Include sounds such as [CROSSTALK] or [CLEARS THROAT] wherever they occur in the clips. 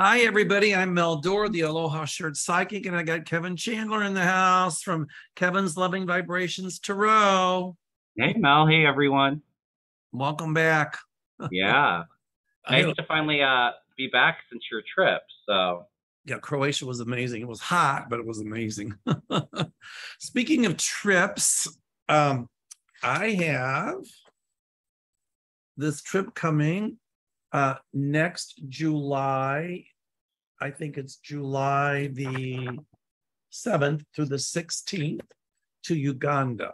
Hi, everybody. I'm Mel Doerr, the Aloha Shirt Psychic, and I got Kevin Chandler in the house from Kevin's Loving Vibrations Tarot. Hey, Mel. Hey, everyone. Welcome back. [LAUGHS] Yeah. I- nice to finally uh, be back since your trip. So, yeah, Croatia was amazing. It was hot, but it was amazing. [LAUGHS] Speaking of trips, um, I have this trip coming uh next July. I think it's July the 7th through the 16th to Uganda.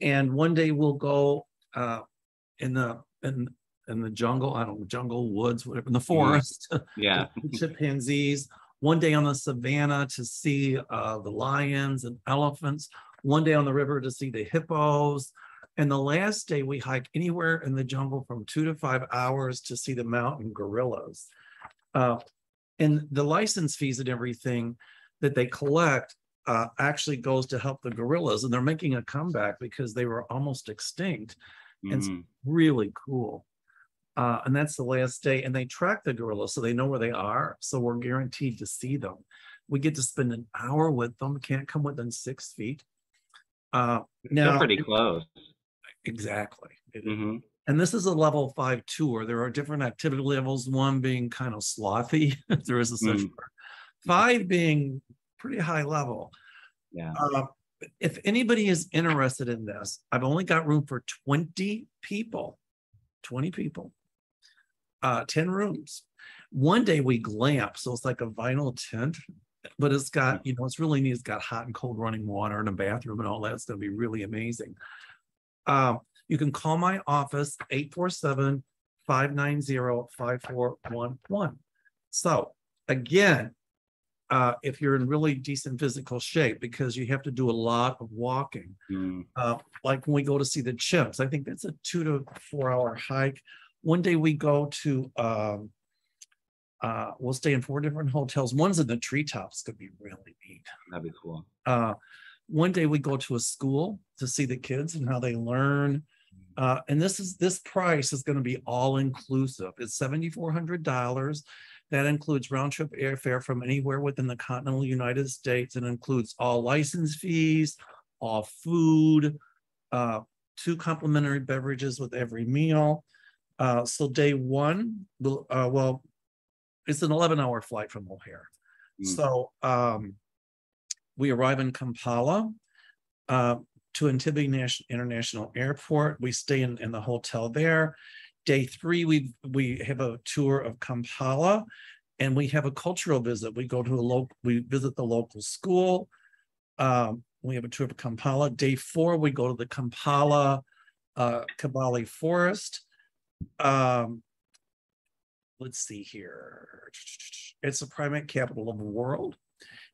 And one day we'll go uh in the in in the jungle, I don't know, jungle, woods, whatever, in the forest. [LAUGHS] yeah. chimpanzees, one day on the savannah to see uh, the lions and elephants, one day on the river to see the hippos. And the last day we hike anywhere in the jungle from two to five hours to see the mountain gorillas. Uh, and the license fees and everything that they collect uh, actually goes to help the gorillas. And they're making a comeback because they were almost extinct and it's Mhm. really cool. Uh, and that's the last day. And they track the gorillas so they know where they are. So we're guaranteed to see them. We get to spend an hour with them, can't come within six feet. Uh, They're now, pretty close. Exactly. It- hmm And this is a level five tour. There are different activity levels, one being kind of slothy, if [LAUGHS] there is a such Mm. word. [LAUGHS] Five being pretty high level. Yeah. Uh, if anybody is interested in this, I've only got room for 20 people. 20 people. Uh, 10 rooms. One day we glamp, so it's like a vinyl tent, but it's got, you know, it's really neat. It's got hot and cold running water and a bathroom and all that. It's gonna be really amazing. Um, you can call my office 847 590 5411. So again, uh, if you're in really decent physical shape, because you have to do a lot of walking. Mm. Uh, like when we go to see the chimps, I think that's a two to four hour hike. One day we go to, um, uh, we'll stay in four different hotels. One's in the treetops, could be really neat. That'd be cool. One day we go to a school to see the kids and how they learn. Uh, and this is this price is going to be all inclusive. It's seventy four hundred dollars. That includes round trip airfare from anywhere within the continental United States. and includes all license fees, all food, uh, two complimentary beverages with every meal. Uh, so day one, will uh, well, it's an eleven hour flight from O'Hare. Mm. So um, we arrive in Kampala uh, to Entebbe National International Airport. We stay in, in the hotel there. Day three, we we have a tour of Kampala, and we have a cultural visit. We go to a local, we visit the local school. Um, we have a tour of Kampala. Day four, we go to the Kampala uh, Kibale Forest. Um, let's see here. It's the primate capital of the world.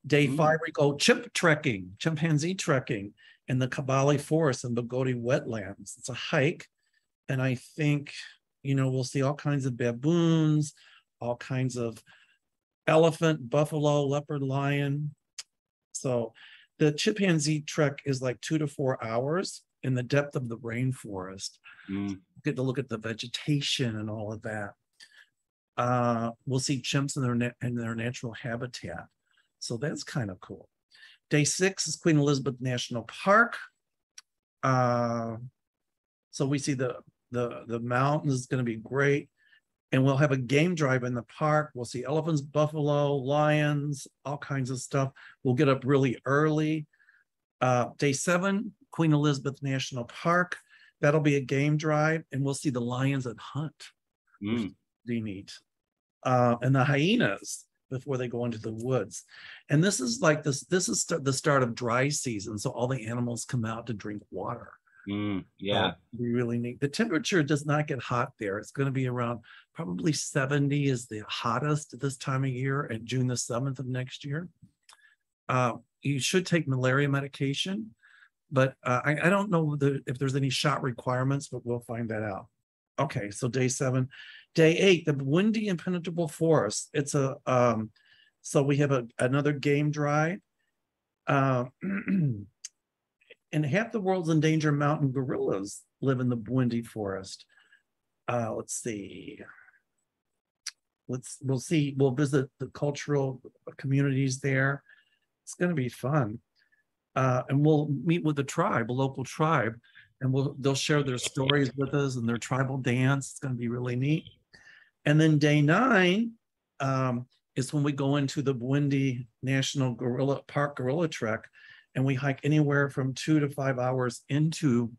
Day Mm. five, we go chimp trekking, chimpanzee trekking in the Kibale Forest and Bigodi wetlands. It's a hike. And I think, you know, we'll see all kinds of baboons, all kinds of elephant, buffalo, leopard, lion. So the chimpanzee trek is like two to four hours in the depth of the rainforest Mm. get to look at the vegetation and all of that. Uh, we'll see chimps in their na- in their natural habitat, so that's kind of cool. Day six is Queen Elizabeth National Park. Uh, so we see the the the mountains is going to be great, and we'll have a game drive in the park. We'll see elephants, buffalo, lions, all kinds of stuff. We'll get up really early. Uh, day seven, Queen Elizabeth National Park. That'll be a game drive, and we'll see the lions at hunt. Mm. Be neat. Uh, and the hyenas before they go into the woods. And this is like this, this is st- the start of dry season. So all the animals come out to drink water. Mm. Uh, Yeah. be really neat. The temperature does not get hot there. It's going to be around probably 70 is the hottest at this time of year at June the 7th of next year. Uh, you should take malaria medication, but uh, I, I don't know the, if there's any shot requirements, but we'll find that out. Okay, so day seven. Day eight, the Bwindi impenetrable forest. It's a um, so we have a another game drive. Uh, [CLEARS THROAT] and half the world's endangered mountain gorillas live in the Bwindi forest. Uh, let's see. let's, we'll see, we'll visit the cultural communities there. It's gonna be fun. Uh, and we'll meet with the tribe, a local tribe, and we'll, they'll share their stories with us and their tribal dance. It's gonna be really neat. And then day nine, um, is when we go into the Bwindi National Gorilla Park Gorilla Trek. And we hike anywhere from two to five hours into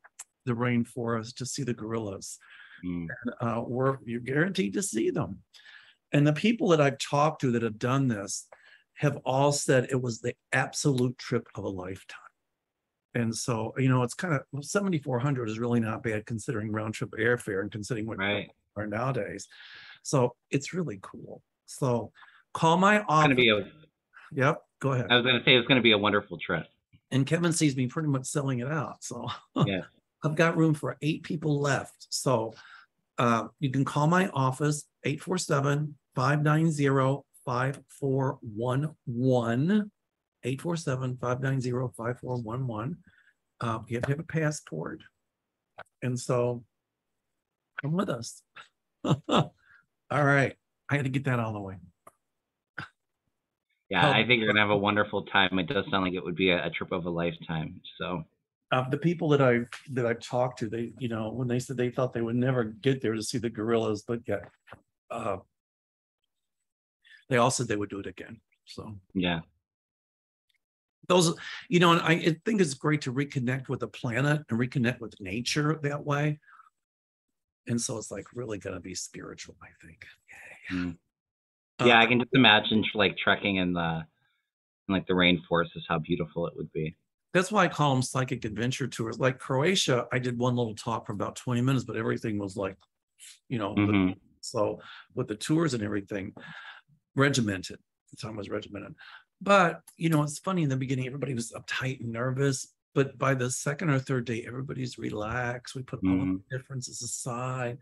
the rainforest to see the gorillas. Mm. Uh, we're, you're guaranteed to see them. And the people that I've talked to that have done this have all said it was the absolute trip of a lifetime. And so, you know, it's kind of well, 7,400 is really not bad considering round trip airfare and considering what Right. are nowadays. So it's really cool. So call my office. be a. Yep, go ahead. I was gonna say it's gonna be a wonderful trip. And Kevin sees me pretty much selling it out. So [LAUGHS] Yeah. I've got room for eight people left. So uh, you can call my office 847 590 5411. 847 590 5411. Uh, You have to have a passport. And so come with us. [LAUGHS] All right. I had to get that out of the way. Yeah. I think you're gonna have a wonderful time. It does sound like it would be a, a trip of a lifetime. So uh, the people that I that I've talked to, they, you know, when they said they thought they would never get there to see the gorillas, but yet, uh, they all said they would do it again. So yeah, those, you know, and I think it's great to reconnect with the planet and reconnect with nature that way. And so it's like really gonna be spiritual, I think. Mm. Uh, yeah. I can just imagine like trekking in the in like the rainforest is how beautiful it would be. That's why I call them psychic adventure tours. Like Croatia, I did one little talk for about 20 minutes, but everything was like, you know, the- Mhm. so with the tours and everything, regimented. The time was regimented. But you know, it's funny in the beginning, everybody was uptight and nervous. But by the second or third day, everybody's relaxed. We put all of Mhm. the differences aside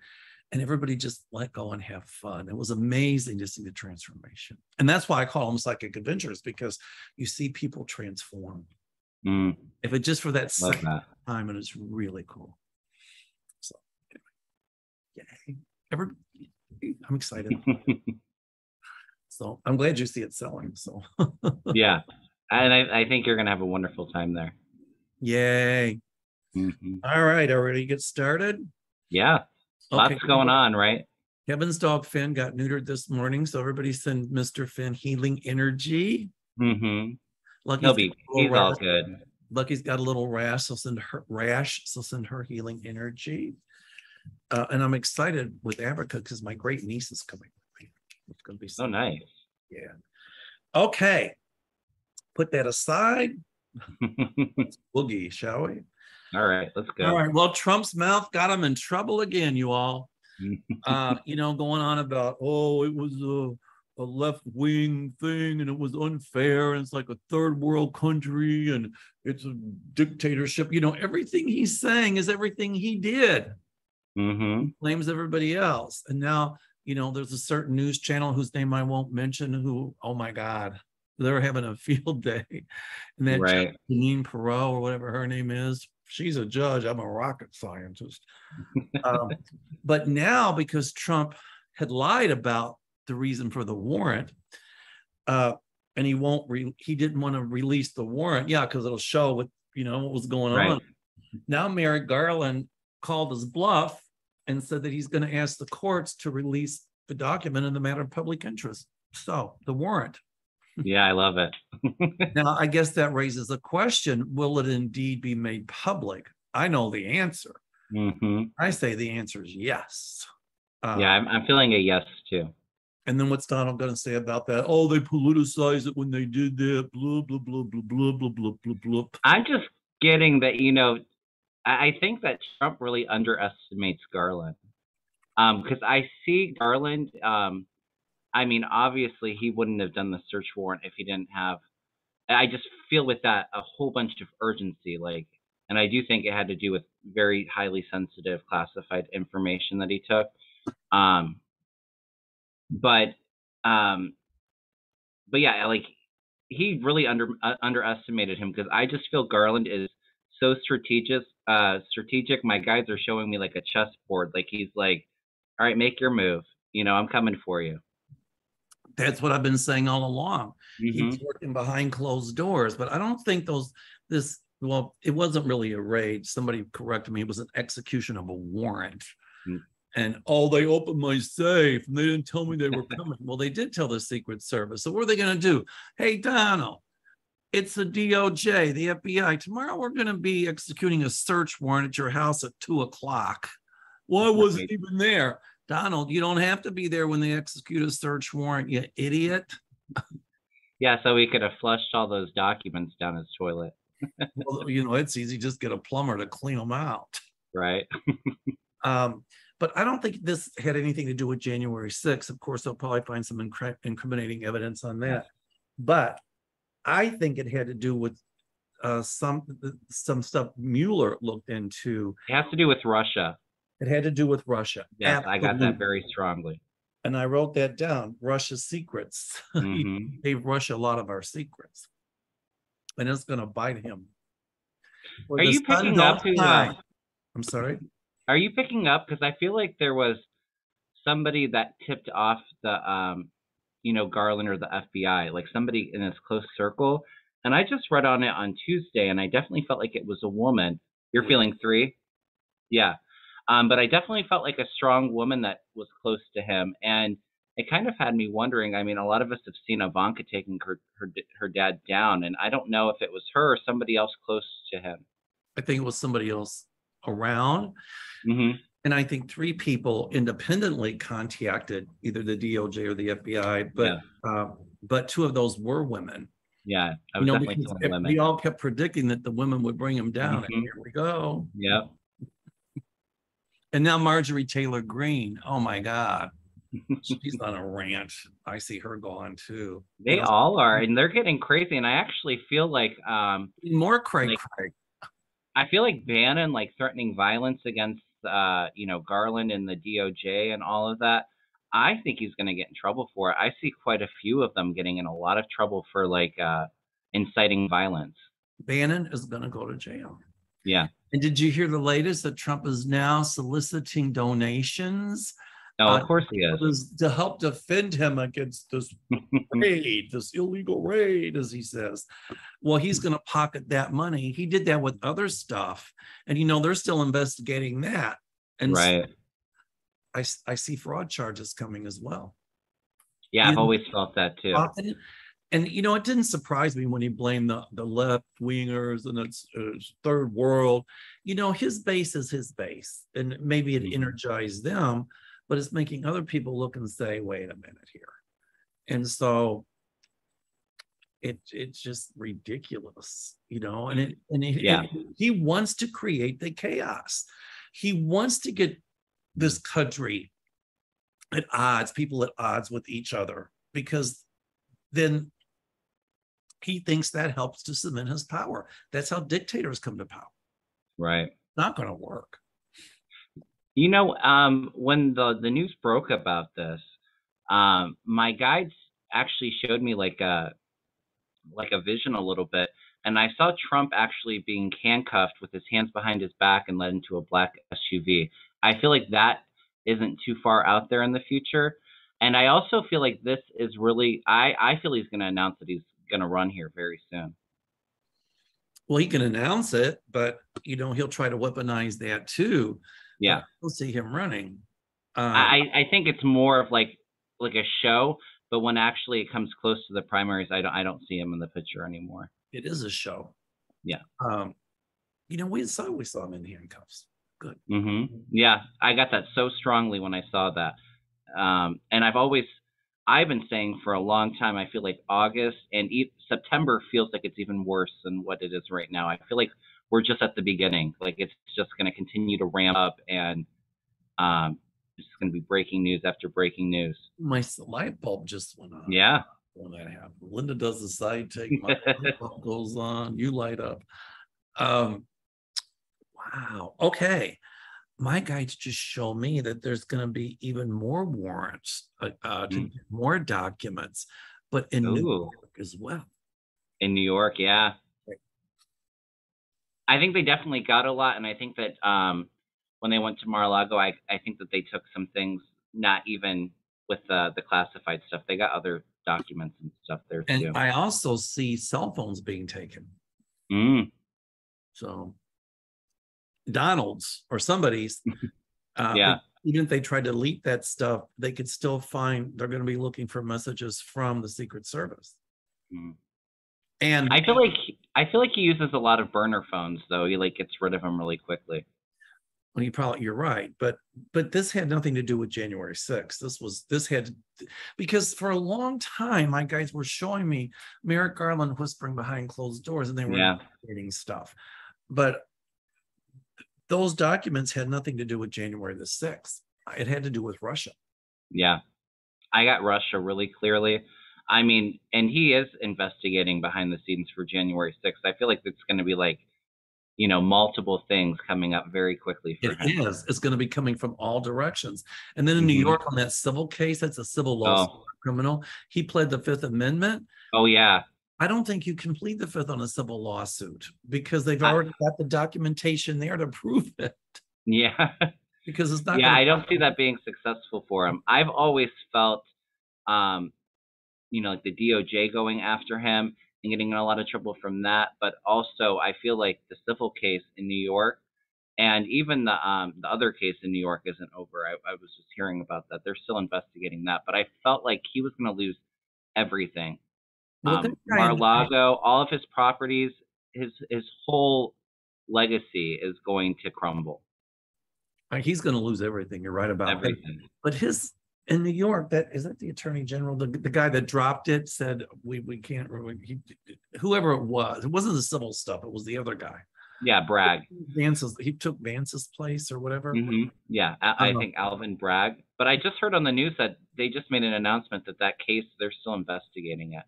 and everybody just let go and have fun. It was amazing to see the transformation. And that's why I call them psychic adventures because you see people transform. Mm, If it's just for that love second that. time, and it's really cool. So, anyway, yay! Every, I'm excited. [LAUGHS] So I'm glad you see it selling. So, [LAUGHS] yeah, and I, I think you're gonna have a wonderful time there. Yay! Mhm. All right, are we ready to get started? Yeah, lots Okay, going on, right? Kevin's dog Finn got neutered this morning, so everybody send Mr. Finn healing energy. Mm-hmm. Lucky's He'll be. a little He's all good. Lucky's got a little rash, so send her rash, so send her healing energy. Uh, and I'm excited with Africa because my great niece is coming. with me. It's gonna be so Oh, nice. Yeah. Okay. Put that aside. [LAUGHS] Boogie, shall we? all right, let's go. All right. Well, Trump's mouth got him in trouble again, you all. [LAUGHS] Uh, you know, going on about, oh, it was a, a left wing thing and it was unfair. And it's like a third world country and it's a dictatorship. You know, everything he's saying is everything he did. hmm blames everybody else. And now, you know, there's a certain news channel whose name I won't mention who, oh my God, they're having a [LAUGHS] field day. And that Right. Jeanine Pirro or whatever her name is, she's a judge. I'm a rocket scientist. um, [LAUGHS] but now, because Trump had lied about the reason for the warrant, uh, and he won't, re- he didn't want to release the warrant. Yeah, because it'll show what, you know, what was going Right. on. Now, Merrick Garland called his bluff and said that he's going to ask the courts to release the document in the matter of public interest. So the warrant. Yeah, I love it. [LAUGHS] Now, I guess that raises a question. Will it indeed be made public? I know the answer. hmm I say the answer is yes. Uh, Yeah, I'm, I'm feeling a yes too. And then what's Donald going to say about that? Oh, they politicized it when they did that. Blah, blah, blah, blah, blah, blah, blah, blah, blah. I'm just getting that, you know, I, I think that Trump really underestimates Garland. Um, because I see Garland, um, I mean, obviously he wouldn't have done the search warrant if he didn't have I just feel with that a whole bunch of urgency, like and I do think it had to do with very highly sensitive classified information that he took. Um but um but yeah, like he really under uh, underestimated him because I just feel Garland is so strategic. Uh, strategic. My guys are showing me like a chessboard. Like he's like, "All right, make your move. You know, I'm coming for you." That's what I've been saying all along. Mhm. He's working behind closed doors, but I don't think those, this, well, it wasn't really a raid. Somebody corrected me. It was an execution of a warrant. Mm. And, oh, they opened my safe and they didn't tell me they were [LAUGHS] coming. Well, they did tell the Secret Service. So what are they gonna do? Hey, Donald, it's the DOJ, the FBI. Tomorrow, we're gonna be executing a search warrant at your house at two o'clock. Well, I wasn't Right. even there. Donald, you don't have to be there when they execute a search warrant, you idiot. Yeah, so we could have flushed all those documents down his toilet, [LAUGHS] Well, you know, it's easy, just get a plumber to clean them out. right? [LAUGHS] Um, but I don't think this had anything to do with January sixth. Of course, they'll probably find some incre- incriminating evidence on that. But I think it had to do with uh, some, some stuff Mueller looked into. It has to do with Russia. It had to do with Russia. Yes, I got that very strongly. And I wrote that down, Russia's secrets. [LAUGHS] He Mhm. gave Russia a lot of our secrets. And it's gonna bite him. Are you picking up who, uh. I'm sorry? Are you picking up? Because I feel like there was somebody that tipped off the, um, you know, Garland or the FBI, like somebody in his close circle. And I just read on it on Tuesday, and I definitely felt like it was a woman. You're feeling three, yeah. Um, but I definitely felt like a strong woman that was close to him, and it kind of had me wondering. I mean, a lot of us have seen Ivanka taking her her her dad down, and I don't know if it was her or somebody else close to him. I think it was somebody else around. hmm And I think three people independently contacted either the DOJ or the FBI, but Yeah. uh, but two of those were women. Yeah, I You know, definitely because feeling if women. we all kept predicting that the women would bring him down, and Mhm. here we go. Yep. And now Marjorie Taylor Greene. Oh my God. She's on a rant. I see her gone too. They all are, and they're getting crazy. And I actually feel like um, more cray like- cray. I feel like Bannon like threatening violence against uh, you know Garland and the DOJ and all of that. I think he's going to get in trouble for it. I see quite a few of them getting in a lot of trouble for like uh, inciting violence. Bannon is gonna go to jail. Yeah. And did you hear the latest that Trump is now soliciting donations No, Uh, of course he is. to help defend him against this [LAUGHS] raid, this illegal raid, as he says. Well, he's going to pocket that money. He did that with other stuff, and you know they're still investigating that. And right. I s- I see fraud charges coming as well. Yeah, I've always felt that too. And you know, it didn't surprise me when he blamed the the left wingers and it's, it's third world. You know, his base is his base, and maybe it Mhm. energized them, but it's making other people look and say, "Wait a minute here," and so it it's just ridiculous, you know. And it and he, Yeah. he wants to create the chaos. He wants to get this country at odds, people at odds with each other, because then he thinks that helps to cement his power. That's how dictators come to power. Right. Not going to work. You know, um, when the the news broke about this, um, my guides actually showed me like a like a vision a little bit, and I saw Trump actually being handcuffed with his hands behind his back and led into a black SUV. I feel like that isn't too far out there in the future, and I also feel like this is really. I I feel he's going to announce that he's going to run here very soon. Well, he can announce it, but you know he'll try to weaponize that too. Yeah. we'll see him running. Um, I, I think it's more of like like a show, but when actually it comes close to the primaries, I don't I don't see him in the picture anymore. it is a show. Yeah. Um, you know, we saw we saw him in handcuffs. hmm Yeah, I got that so strongly when I saw that, um, and I've always I've been saying for a long time. I feel like August and e- September feels like it's even worse than what it is right now. I feel like we're just at the beginning. Like it's just going to continue to ramp up, and um, it's going to be breaking news after breaking news. My light bulb just went on. Yeah. when that happened. Linda does the side take, my [LAUGHS] light bulb goes on, you light up. Um, wow. Okay. My guides just show me that there's going to be even more warrants, uh, uh, Mm. more documents, but in New York as well. In New York, yeah. Right. I think they definitely got a lot, and I think that um, when they went to Mar-a-Lago, I I think that they took some things not even with uh, the classified stuff. They got other documents and stuff there too. And I also see cell phones being taken. Mm, So Donald's or somebody's. [LAUGHS] uh, Yeah. Even if they try to delete that stuff, they could still find, they're gonna be looking for messages from the Secret Service. mm. And I feel like I feel like he uses a lot of burner phones though. He like gets rid of them really quickly. Well, you probably, you're right, but, but this had nothing to do with January sixth. This was, this had, because for a long time, my guys were showing me Merrick Garland whispering behind closed doors and they were Yeah. investigating stuff. But those documents had nothing to do with January the sixth. It had to do with Russia. Yeah. I got Russia really clearly. I mean, and he is investigating behind the scenes for January 6th. I feel like it's going to be like, you know, multiple things coming up very quickly for It him. is. It's going to be coming from all directions. And then in New Mhm. York on that civil case, that's a civil law Oh. criminal. He pled the Fifth Amendment. Oh yeah. I don't think you can plead the fifth on a civil lawsuit because they've I- already got the documentation there to [LAUGHS] prove it. Yeah. Because it's not. yeah, I don't [LAUGHS] see that being successful for him. I've always felt, um, you know, like the DOJ going after him and getting in a lot of trouble from that. But also, I feel like the civil case in New York and even the um, the other case in New York isn't over. I, I was just hearing about that. They're still investigating that. But I felt like he was going to lose everything. Um, that guy in- Mar-a-Lago, all of his properties, his his whole legacy is going to crumble. He's going to lose everything. You're right about that. But his in New York, that is that the attorney general, the, the guy that dropped it said we we can't. really- He, whoever it was, it wasn't the civil stuff. It was the other guy. Yeah, Bragg. Vance's. He took Vance's place or whatever. hmm Yeah, I, I think Alvin Bragg. But I just heard on the news that they just made an announcement that that case they're still investigating it,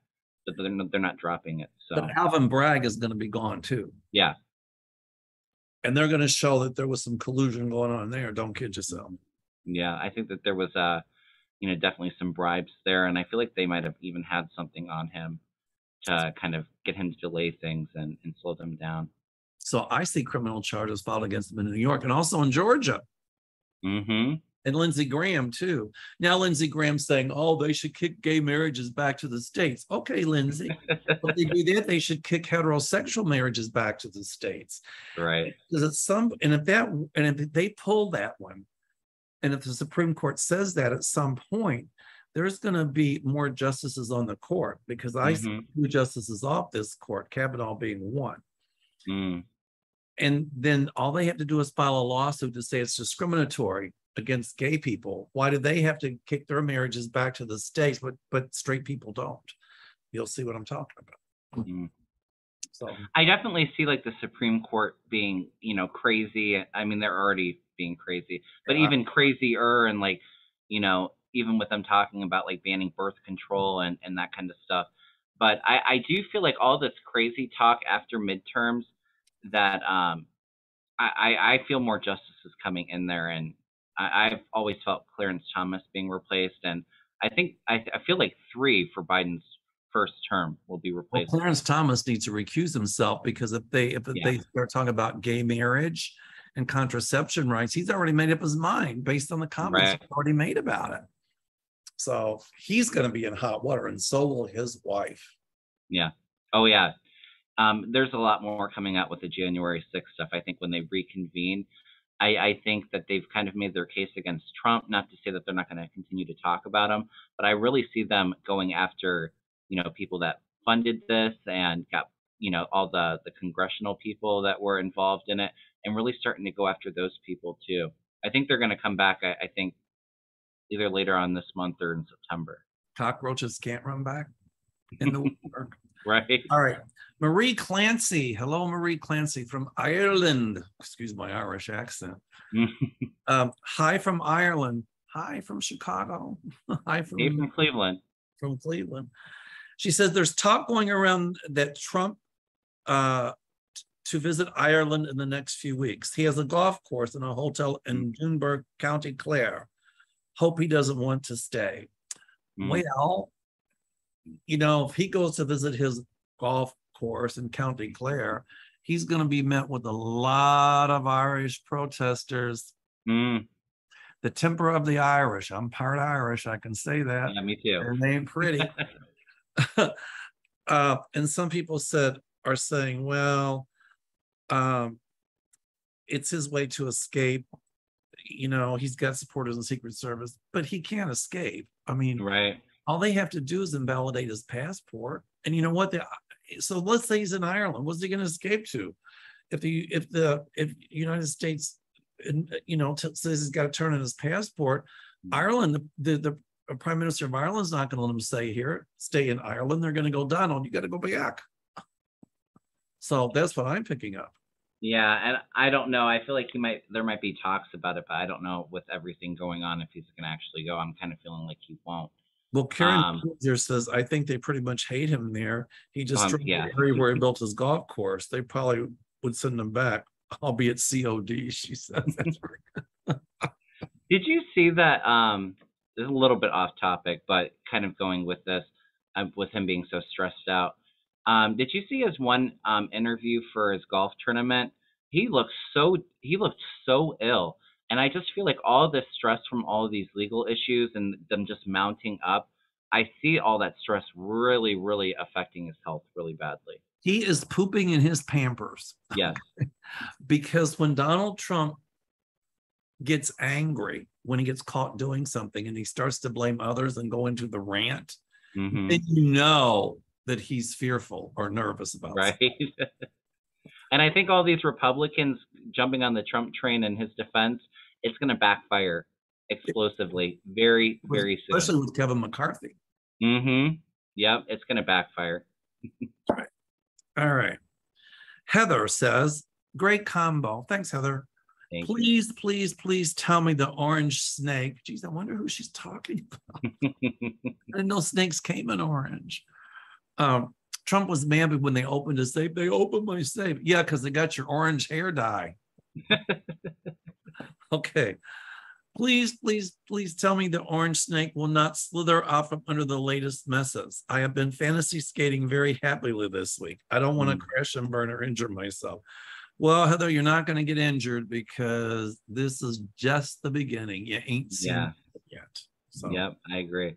but they're not, they're not dropping it. So But Alvin Bragg is going to be gone too. yeah, And they're going to show that there was some collusion going on there. Don't kid yourself. yeah, I think that there was uh, you know, definitely some bribes there, and I feel like they might have even had something on him to kind of get him to delay things and, and slow them down. So I see criminal charges filed against him in New York and also in Georgia Mm-hmm. And Lindsey Graham too. Now Lindsey Graham's saying, "Oh, they should kick gay marriages back to the states." Okay, Lindsey, [LAUGHS] if they do that, they should kick heterosexual marriages back to the states. right. Because it's some, and if that, and if they pull that one, and if the Supreme Court says that at some point, there's going to be more justices on the court because I see Mhm. two justices off this court, Kavanaugh being one. Mm. And then all they have to do is file a lawsuit to say it's discriminatory against gay people. Why do they have to kick their marriages back to the states, but but straight people don't? You'll see what I'm talking about. Mm. So I definitely see like the Supreme Court being, you know, crazy. I mean, they're already being crazy, but Yeah. even crazier and like, you know, even with them talking about like banning birth control and, and that kind of stuff. But I, I do feel like all this crazy talk after midterms that um I, I, I feel more justice is coming in there and I, I've always felt Clarence Thomas being replaced and I think I, I feel like three for Biden's first term will be well, replaced. Clarence Thomas needs to recuse himself because if they if Yeah. they start talking about gay marriage and contraception rights, he's already made up his mind based on the comments Right. he's already made about it. So he's going to be in hot water, and so will his wife. Yeah. Oh yeah. Um, there's a lot more coming out with the January 6th stuff. I think when they reconvene, I, I think that they've kind of made their case against Trump. Not to say that they're not going to continue to talk about him, but I really see them going after you know people that funded this and got you know all the the congressional people that were involved in it, and really starting to go after those people too. I think they're going to come back. I, I think either later on this month or in September. Cockroaches can't run back in the [LAUGHS] water. Right. All right. Marie Clancy. Hello, Marie Clancy from Ireland. Excuse my Irish accent. [LAUGHS] Um, hi from Ireland. Hi from Chicago. [LAUGHS] hi from, from Cleveland. from Cleveland. She says there's talk going around that Trump uh, to visit Ireland in the next few weeks. He has a golf course and a hotel in Doonbeg, County Clare. Hope he doesn't want to stay. Mm. Well, you know, if he goes to visit his golf course in County Clare, he's going to be met with a lot of Irish protesters. Mm. the temper of the Irish. I'm part Irish. I can say that. Yeah, me too. And they ain't pretty. [LAUGHS] [LAUGHS] uh, and some people said are saying, well, um, it's his way to escape. You know, he's got supporters in Secret Service, but he can't escape. I mean, right. all they have to do is invalidate his passport. And you know what? They, so let's say he's in Ireland. What's he going to escape to? If the if the if United States, you know, t- says he's got to turn in his passport, hmm. Ireland, the, the the prime minister of Ireland's not going to let him stay here, stay in Ireland. They're going to go, Donald, you got to go back. So that's what I'm picking up. Yeah, and I don't know. I feel like he might. There might be talks about it, but I don't know with everything going on if he's going to actually go. I'm kind of feeling like he won't. Well, Karen um, says I think they pretty much hate him there. He just um, yeah. [LAUGHS] where he built his golf course. They probably would send him back, albeit COD. She says. [LAUGHS] [LAUGHS] Did you see that? Um, this is a little bit off topic, but kind of going with this, uh, with him being so stressed out. Um, did you see his one um, interview for his golf tournament? He looked so he looked so ill, and I just feel like all this stress from all of these legal issues and them just mounting up. I see all that stress really, really affecting his health really badly. He is pooping in his pampers. Yes. [LAUGHS] because when Donald Trump gets angry, when he gets caught doing something and he starts to blame others and go into the rant, mm-hmm. then you know that he's fearful or nervous about. Right. [LAUGHS] and I think all these Republicans jumping on the Trump train in his defense, it's going to backfire explosively very, very soon. Especially with Kevin McCarthy. Mm-hmm. Yep, it's going to backfire. right. All right. Heather says, great combo. Thanks, Heather. Thank please, you. please, please tell me the orange snake. Geez, I wonder who she's talking [LAUGHS] about. I didn't know snakes came in orange. Um, Trump was mad when they opened his safe. They opened my safe. Yeah, because they got your orange hair dye. [LAUGHS] [LAUGHS] okay. Please, please, please tell me the orange snake will not slither off from under the latest messes. I have been fantasy skating very happily this week. I don't want to mm. crash and burn or injure myself. Well, Heather, you're not going to get injured because this is just the beginning. You ain't seen yeah. it yet. So. Yep, I agree.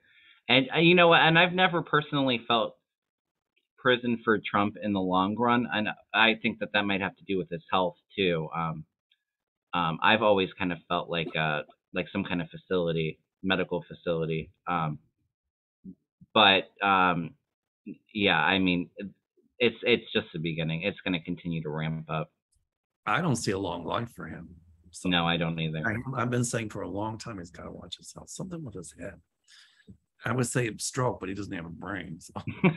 And uh, you know what? And I've never personally felt prison for Trump in the long run, and I think that that might have to do with his health too. Um, um, I've always kind of felt like uh, like some kind of facility, medical facility. Um, but um, yeah, I mean, it's it's just the beginning. It's going to continue to ramp up. I don't see a long life for him. So no, I don't either. I, have been saying for a long time he's got to watch his health. Something with his head. I would say stroke, but he doesn't have a brain. So.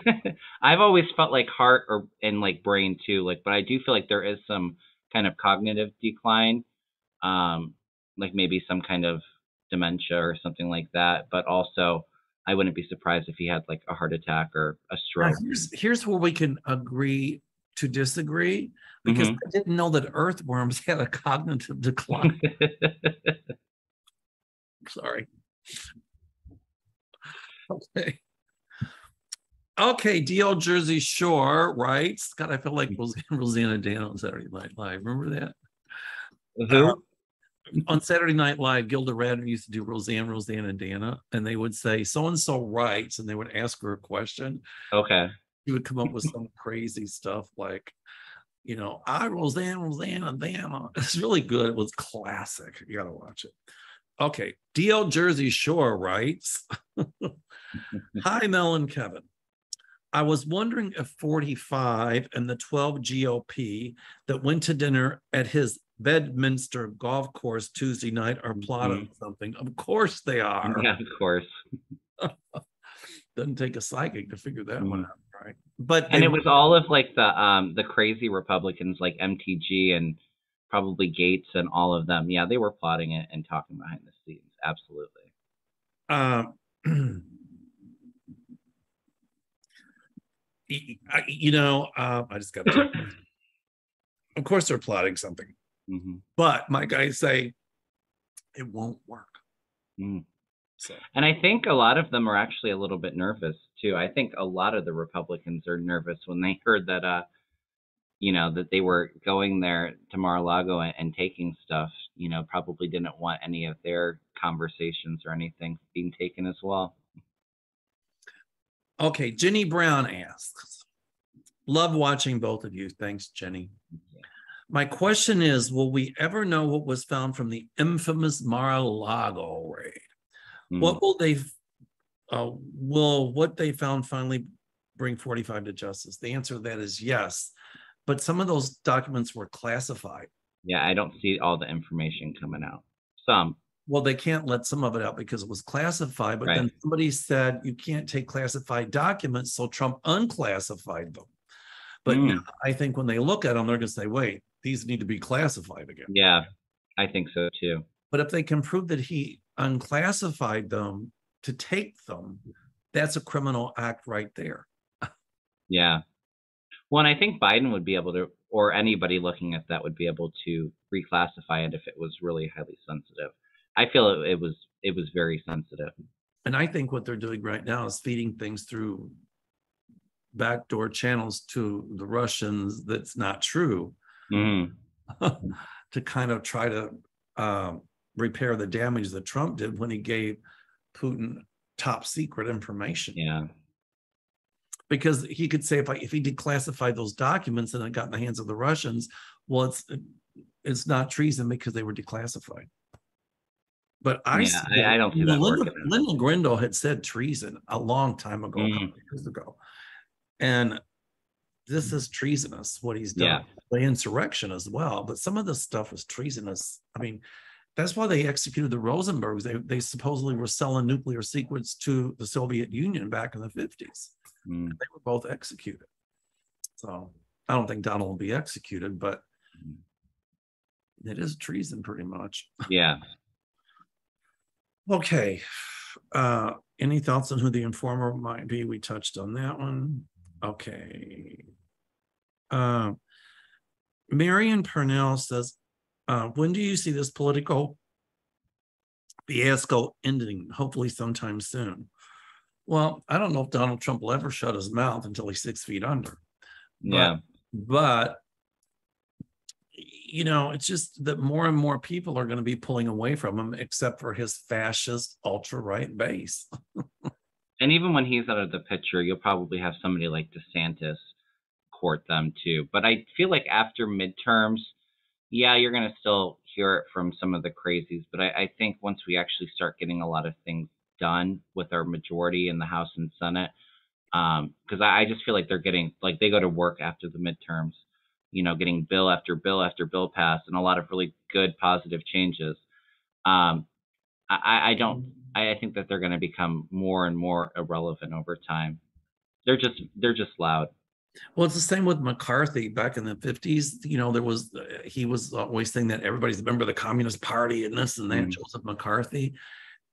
[LAUGHS] I've always felt like heart or and like brain too. Like, but I do feel like there is some kind of cognitive decline, um, like maybe some kind of dementia or something like that. But also, I wouldn't be surprised if he had like a heart attack or a stroke. here's, here's where we can agree to disagree because mm-hmm. I didn't know that earthworms [LAUGHS] had a cognitive decline. [LAUGHS] Sorry. Okay. Okay, DL Jersey Shore writes. God, I feel like mm-hmm. Roseanne, Dan on Saturday Night Live. Remember that? Uh, on Saturday Night Live, Gilda Radner used to do Roseanne, Roseanne, and Dana, and they would say, so and so writes, and they would ask her a question. Okay. She would come up with some [LAUGHS] crazy stuff like, you know, I, Roseanne, Roseanne, and Dana. [LAUGHS] It's really good. It was classic. You got to watch it. Okay. DL Jersey Shore writes [LAUGHS] Hi, Mel and Kevin. I was wondering if 45 and the 12 GOP that went to dinner at his Bedminster golf course Tuesday night are plotting mm-hmm. something. Of course they are. Yeah, of course. [LAUGHS] Doesn't take a psychic to figure that mm-hmm. one out, right? But and it was all of like the um the crazy Republicans like MTG and probably Gaetz and all of them. Yeah, they were plotting it and talking behind the scenes. Absolutely. [CLEARS THROAT] Uh, you know, uh, I just got. To, [LAUGHS] of course, they're plotting something, mm-hmm. but my guys say it won't work. Mm. So. And I think a lot of them are actually a little bit nervous too. I think a lot of the Republicans are nervous when they heard that uh, you know, that they were going there to Mar-a-Lago and, and taking stuff, you know, probably didn't want any of their conversations or anything being taken as well. Okay, Jenny Brown asks, love watching both of you. Thanks, Jenny. My question is, will we ever know what was found from the infamous Mar-a-Lago raid? Mm. What will they, uh, will what they found finally bring 45 to justice? The answer to that is yes. But some of those documents were classified. Yeah, I don't see all the information coming out. Some. Well, they can't let some of it out because it was classified, but then somebody said you can't take classified documents, so Trump unclassified them. But Mm. I think when they look at them, they're gonna say, wait, these need to be classified again. Yeah, I think so too. But if they can prove that he unclassified them to take them, that's a criminal act right there. Yeah. Well, and I think Biden would be able to, or anybody looking at that would be able to reclassify it if it was really highly sensitive. I feel it, it was it was very sensitive. And I think what they're doing right now is feeding things through backdoor channels to the Russians that's not true Mhm. [LAUGHS] to kind of try to um, repair the damage that Trump did when he gave Putin top secret information. Yeah. Because he could say if I, if he declassified those documents and it got in the hands of the Russians, well, it's it's not treason because they were declassified. But I, Yeah, see I- I don't see that Linda. Linda Grindle had said treason a long time ago, a couple Mm. years ago, and this is treasonous what he's done. Yeah. The insurrection as well, but some of this stuff is treasonous. I mean, that's why they executed the Rosenbergs. They they supposedly were selling nuclear secrets to the Soviet Union back in the fifties. Mm. They were both executed. So I don't think Donald will be executed, but Mm. it is treason pretty much. Yeah. Okay. Uh, any thoughts on who the informer might be? We touched on that one. Okay. Uh, Marion Purnell says, uh, when do you see this political fiasco ending? Hopefully sometime soon. Well, I don't know if Donald Trump will ever shut his mouth until he's six feet under. But- Yeah. But you know, it's just that more and more people are going to be pulling away from him, except for his fascist ultra right base. [LAUGHS] And even when he's out of the picture, you'll probably have somebody like DeSantis court them too. But I feel like after midterms, yeah, you're going to still hear it from some of the crazies. But I, I think once we actually start getting a lot of things done with our majority in the House and Senate, because I, I just feel like they're getting like they go to work after the midterms, you know, getting bill after bill after bill passed, and a lot of really good positive changes. Um, I- I, I don't. I, I think that they're going to become more and more irrelevant over time. They're just they're just loud. Well, it's the same with McCarthy back in the 50s. You know, there was, uh, he was always saying that everybody's a member of the Communist Party and this and that, Mm. Joseph McCarthy.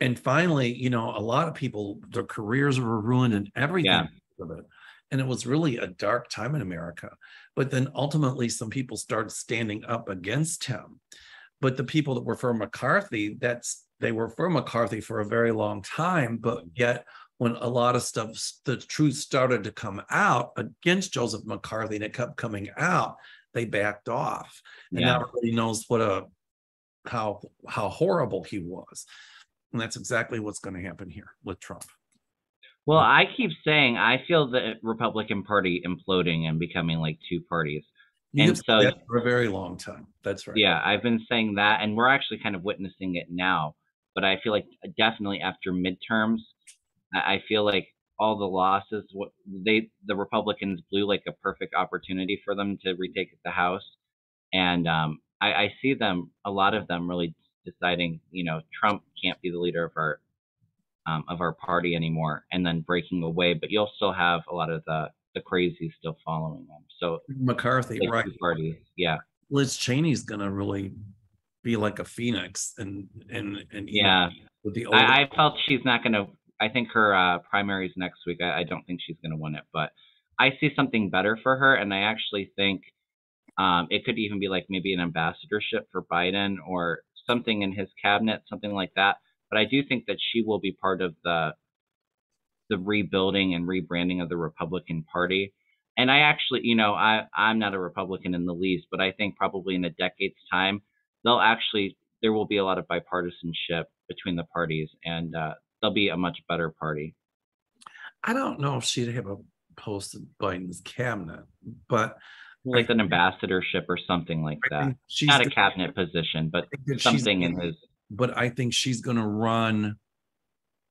And finally, you know, a lot of people, their careers were ruined and everything Yeah. of it. And it was really a dark time in America. But then ultimately, some people started standing up against him. But the people that were for McCarthy, that's they were for McCarthy for a very long time. But mm-hmm. yet, when a lot of stuff, the truth started to come out against Joseph McCarthy and it kept coming out, they backed off. And Yeah. now everybody knows what a how how horrible he was. And that's exactly what's going to happen here with Trump. Well, I keep saying I feel the Republican Party imploding and becoming like two parties. You And so- for a very long time. That's right. Yeah, I've been saying that, and we're actually kind of witnessing it now. But I feel like definitely after midterms, I I feel like all the losses, what they the Republicans blew like a perfect opportunity for them to retake the House, and um, I, I see them, a lot of them, really deciding, you know, Trump can't be the leader of our um, of our party anymore, and then breaking away. But you'll still have a lot of the the crazies still following them. So McCarthy, like right. parties, yeah. Liz Cheney's gonna really be like a phoenix and and and Yeah. with the I, I felt she's not going to. I think her uh, primaries next week. I, I don't think she's going to win it, but I see something better for her, and I actually think um, it could even be like maybe an ambassadorship for Biden or something in his cabinet, something like that. But I do think that she will be part of the the rebuilding and rebranding of the Republican Party. And I actually, you know, I I'm not a Republican in the least, but I think probably in a decade's time, they'll actually there will be a lot of bipartisanship between the parties, and uh, they'll be a much better party. I don't know if she'd have a post in Biden's cabinet, but like an ambassadorship or something like I that. she's Not a the- cabinet position, but I think that she's something in his. But I think she's gonna run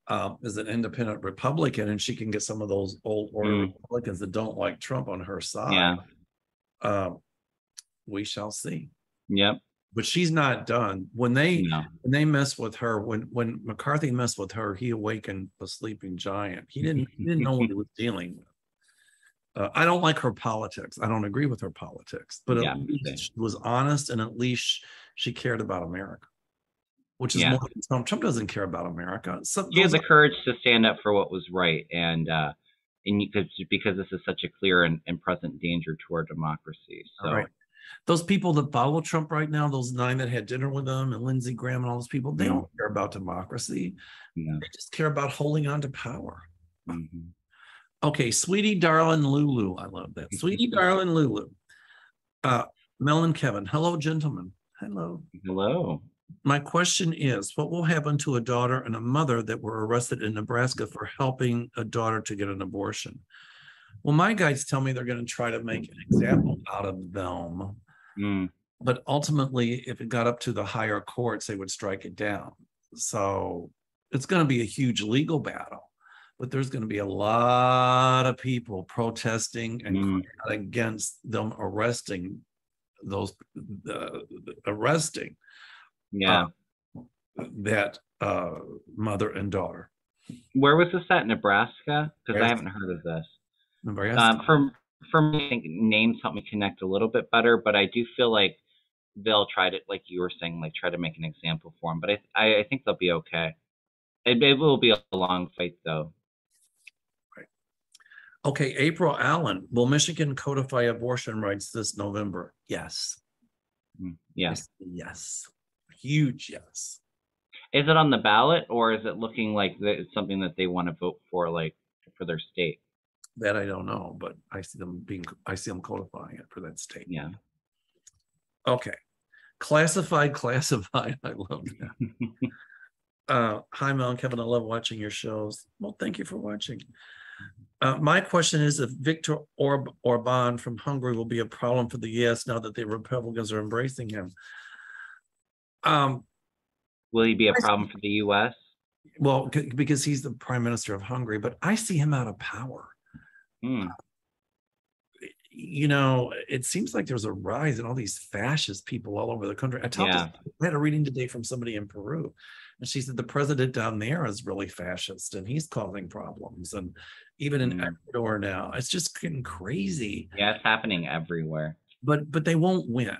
uh, as an independent Republican and she can get some of those old order Mm. Republicans that don't like Trump on her side. Yeah. Um, we shall see. Yep. But she's not done. When they No. when they mess with her, when when McCarthy messed with her, he awakened a sleeping giant. He didn't he didn't know what he was [LAUGHS] dealing with. Uh, I don't like her politics. I don't agree with her politics, but Yeah, at least she was honest and at least she cared about America, which is Yeah. more than Trump. Trump doesn't care about America. She had those- the courage to stand up for what was right, and uh, and because because this is such a clear and, and present danger to our democracy. So All right. Those people that follow Trump right now, those nine that had dinner with him and Lindsey Graham and all those people, they Mm. don't care about democracy. yeah. They just care about holding on to power. Mhm. Okay, sweetie darling Lulu. I love that. Sweetie [LAUGHS] darling Lulu. Uh Mel and Kevin. Hello, gentlemen. Hello. Hello. My question is what will happen to a daughter and a mother that were arrested in Nebraska for helping a daughter to get an abortion? Well, my guides tell me they're going to try to make an example out of them. Mm. But ultimately, if it got up to the higher courts, they would strike it down. So it's going to be a huge legal battle. But there's going to be a lot of people protesting and Mm. against them arresting those uh, arresting Yeah. that uh, mother and daughter. Where was this at? Nebraska? Because I haven't heard of this. Um, for for me, I think names help me connect a little bit better, but I do feel like they'll try to, like you were saying, like try to make an example for them. But I I, I think they'll be okay. It, it will be a long fight though. Right. okay, April Allen. Will Michigan codify abortion rights this November? Yes. Mm, Yes. Yes. Huge yes. Is it on the ballot or is it looking like it's something that they want to vote for, like for their state? That I don't know, but I see them being, I see them codifying it for that state. Yeah. Okay. Classified, [LAUGHS] classified. I love that. [LAUGHS] Uh, hi, Mel and Kevin. I love watching your shows. Well, thank you for watching. Uh, my question is if Victor Orb- Orban from Hungary will be a problem for the US now that the Republicans are embracing him. Um, Will he be a problem for the U.S.? well, c- because he's the prime minister of Hungary, but I see him out of power. Hmm. you know, it seems like there's a rise in all these fascist people all over the country. I talked Yeah. to, I had a reading today from somebody in Peru, and she said the president down there is really fascist and he's causing problems. And even in Mm. Ecuador now, it's just getting crazy. Yeah, it's happening everywhere. But but they won't win.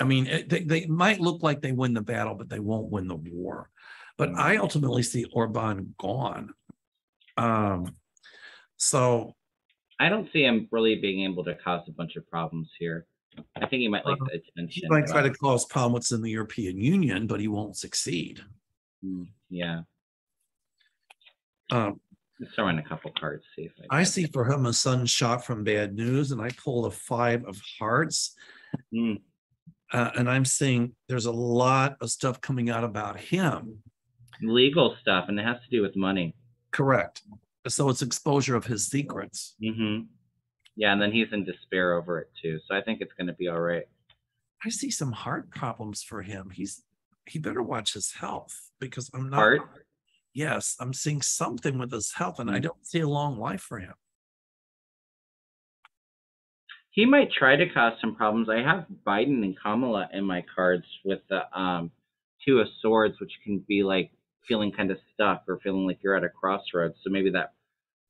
I mean, it- they, they might look like they win the battle, but they won't win the war. But Mm. I ultimately see Orban gone. Um, so I don't see him really being able to cause a bunch of problems here. I think he might like the attention. he might try to cause problems in the European Union, but he won't succeed. Mm, yeah. Um, Let's throw in a couple cards, see if I. I see it. for him a sun shot from bad news, and I pull a five of hearts. Mm, Uh, and I'm seeing there's a lot of stuff coming out about him. legal stuff, and it has to do with money. Correct. So it's exposure of his secrets. hmm Yeah, and then he's in despair over it too. So I think it's going to be all right. I see some heart problems for him. He's he better watch his health because I'm not. Heart? Yes, I'm seeing something with his health, and I Mm. don't see a long life for him. He might try to cause some problems. I have Biden and Kamala in my cards with the um, two of swords, which can be like feeling kind of stuck or feeling like you're at a crossroads. So maybe that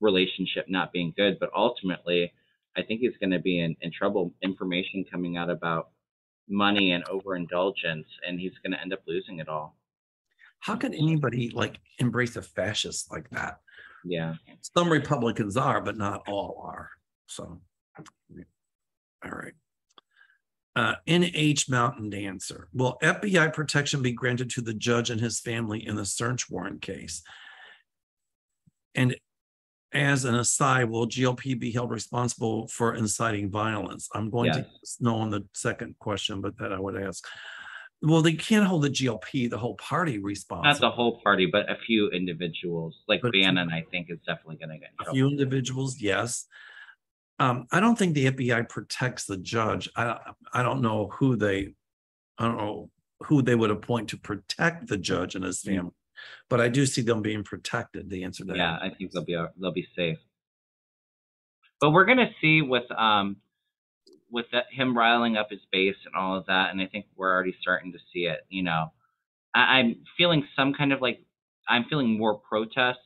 relationship not being good, but ultimately, I think he's going to be in, in trouble. Information coming out about money and overindulgence, and he's going to end up losing it all. How can anybody like embrace a fascist like that? Yeah. Some Republicans are, but not all are. So, all right. Uh, NH Mountain Dancer. Will FBI protection be granted to the judge and his family in the search warrant case? And as an aside, will GOP be held responsible for inciting violence? I'm going to know on the second question, but that I would ask. Well, they can't hold the GOP, the whole party responsible. Not the whole party, but a few individuals, like But- Bannon, I think is definitely gonna get A few individuals, yes. Um, I don't think the FBI protects the judge. I, I don't know who they, I don't know who they would appoint to protect the judge and his Mm. family. But I do see them being protected, the answer to that. Yeah, I think they'll be, they'll be safe. But we're gonna see with, um, with that, him riling up his base and all of that, and I think we're already starting to see it, you know. I, I'm feeling some kind of like, I'm feeling more protest.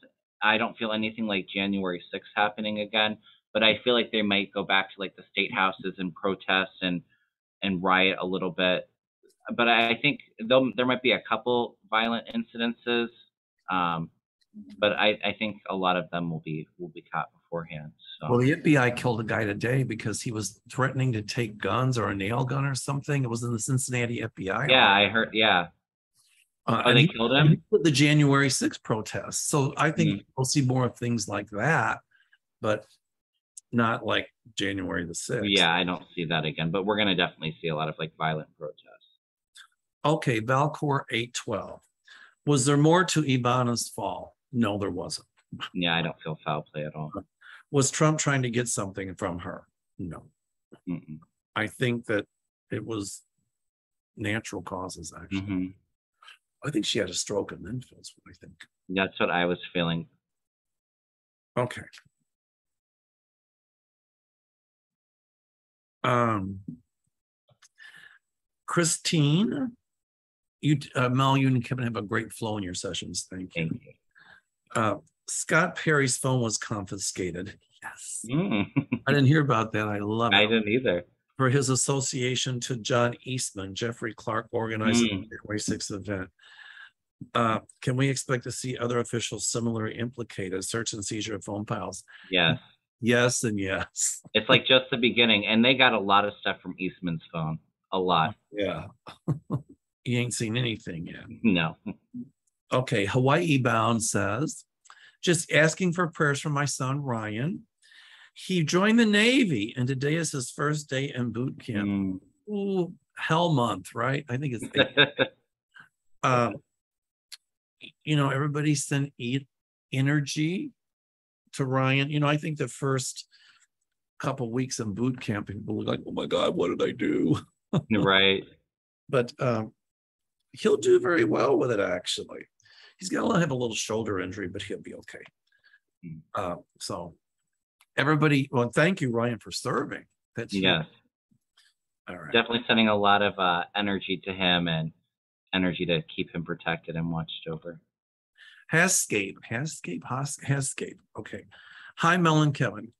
I don't feel anything like January sixth happening again, but I feel like they might go back to like the state houses and protest and, and riot a little bit. But I think there might be a couple violent incidences, um, but I, I think a lot of them will be will be caught beforehand. So Well, the FBI killed a guy today because he was threatening to take guns or a nail gun or something. It was in the Cincinnati FBI. yeah, I heard. Yeah, Uh, oh, they he- killed him. The January sixth protests. So I think Mhm. we'll see more of things like that, but not like January the sixth. Yeah, I don't see that again. But we're gonna definitely see a lot of like violent protests. Okay, Valcor eight twelve. Was there more to Ivana's fall? No, there wasn't. Yeah, I don't feel foul play at all. Was Trump trying to get something from her? No. Mm-mm. I think that it was natural causes, actually. Mhm. I think she had a stroke and then feels what I think. That's what I was feeling. Okay. Um. Christine, you, uh, Mel, you and Kevin have a great flow in your sessions. Thank you. Thank you. Uh, Scott Perry's phone was confiscated. Yes. Mm. [LAUGHS] I didn't hear about that. I love it. I didn't either. For his association to John Eastman, Jeffrey Clark organized the Mm. January sixth event. Uh, can we expect to see other officials similarly implicated, search and seizure of phone files? Yes, Yes and yes. [LAUGHS] it's like just the beginning, and they got a lot of stuff from Eastman's phone. A lot. Yeah. [LAUGHS] You ain't seen anything yet. No. Okay, Hawaii Bound says, just asking for prayers for my son Ryan. He joined the Navy and today is his first day in boot camp. Mm. Ooh, hell month, right? I think it's [LAUGHS] um, you know, everybody sent e- energy to Ryan. You know, I think the first couple weeks in boot camp, people were like, "Oh my God, what did I do?" [LAUGHS] right. But um, he'll do very well with it. Actually, he's gonna have a little shoulder injury, but he'll be okay. Hmm. Uh, so, everybody, well, thank you, Ryan, for serving. That's. Yes. All right. Definitely sending a lot of uh, energy to him and energy to keep him protected and watched over. Hascape, Hascape, Hascape. Okay. Hi, Mel and Kevin.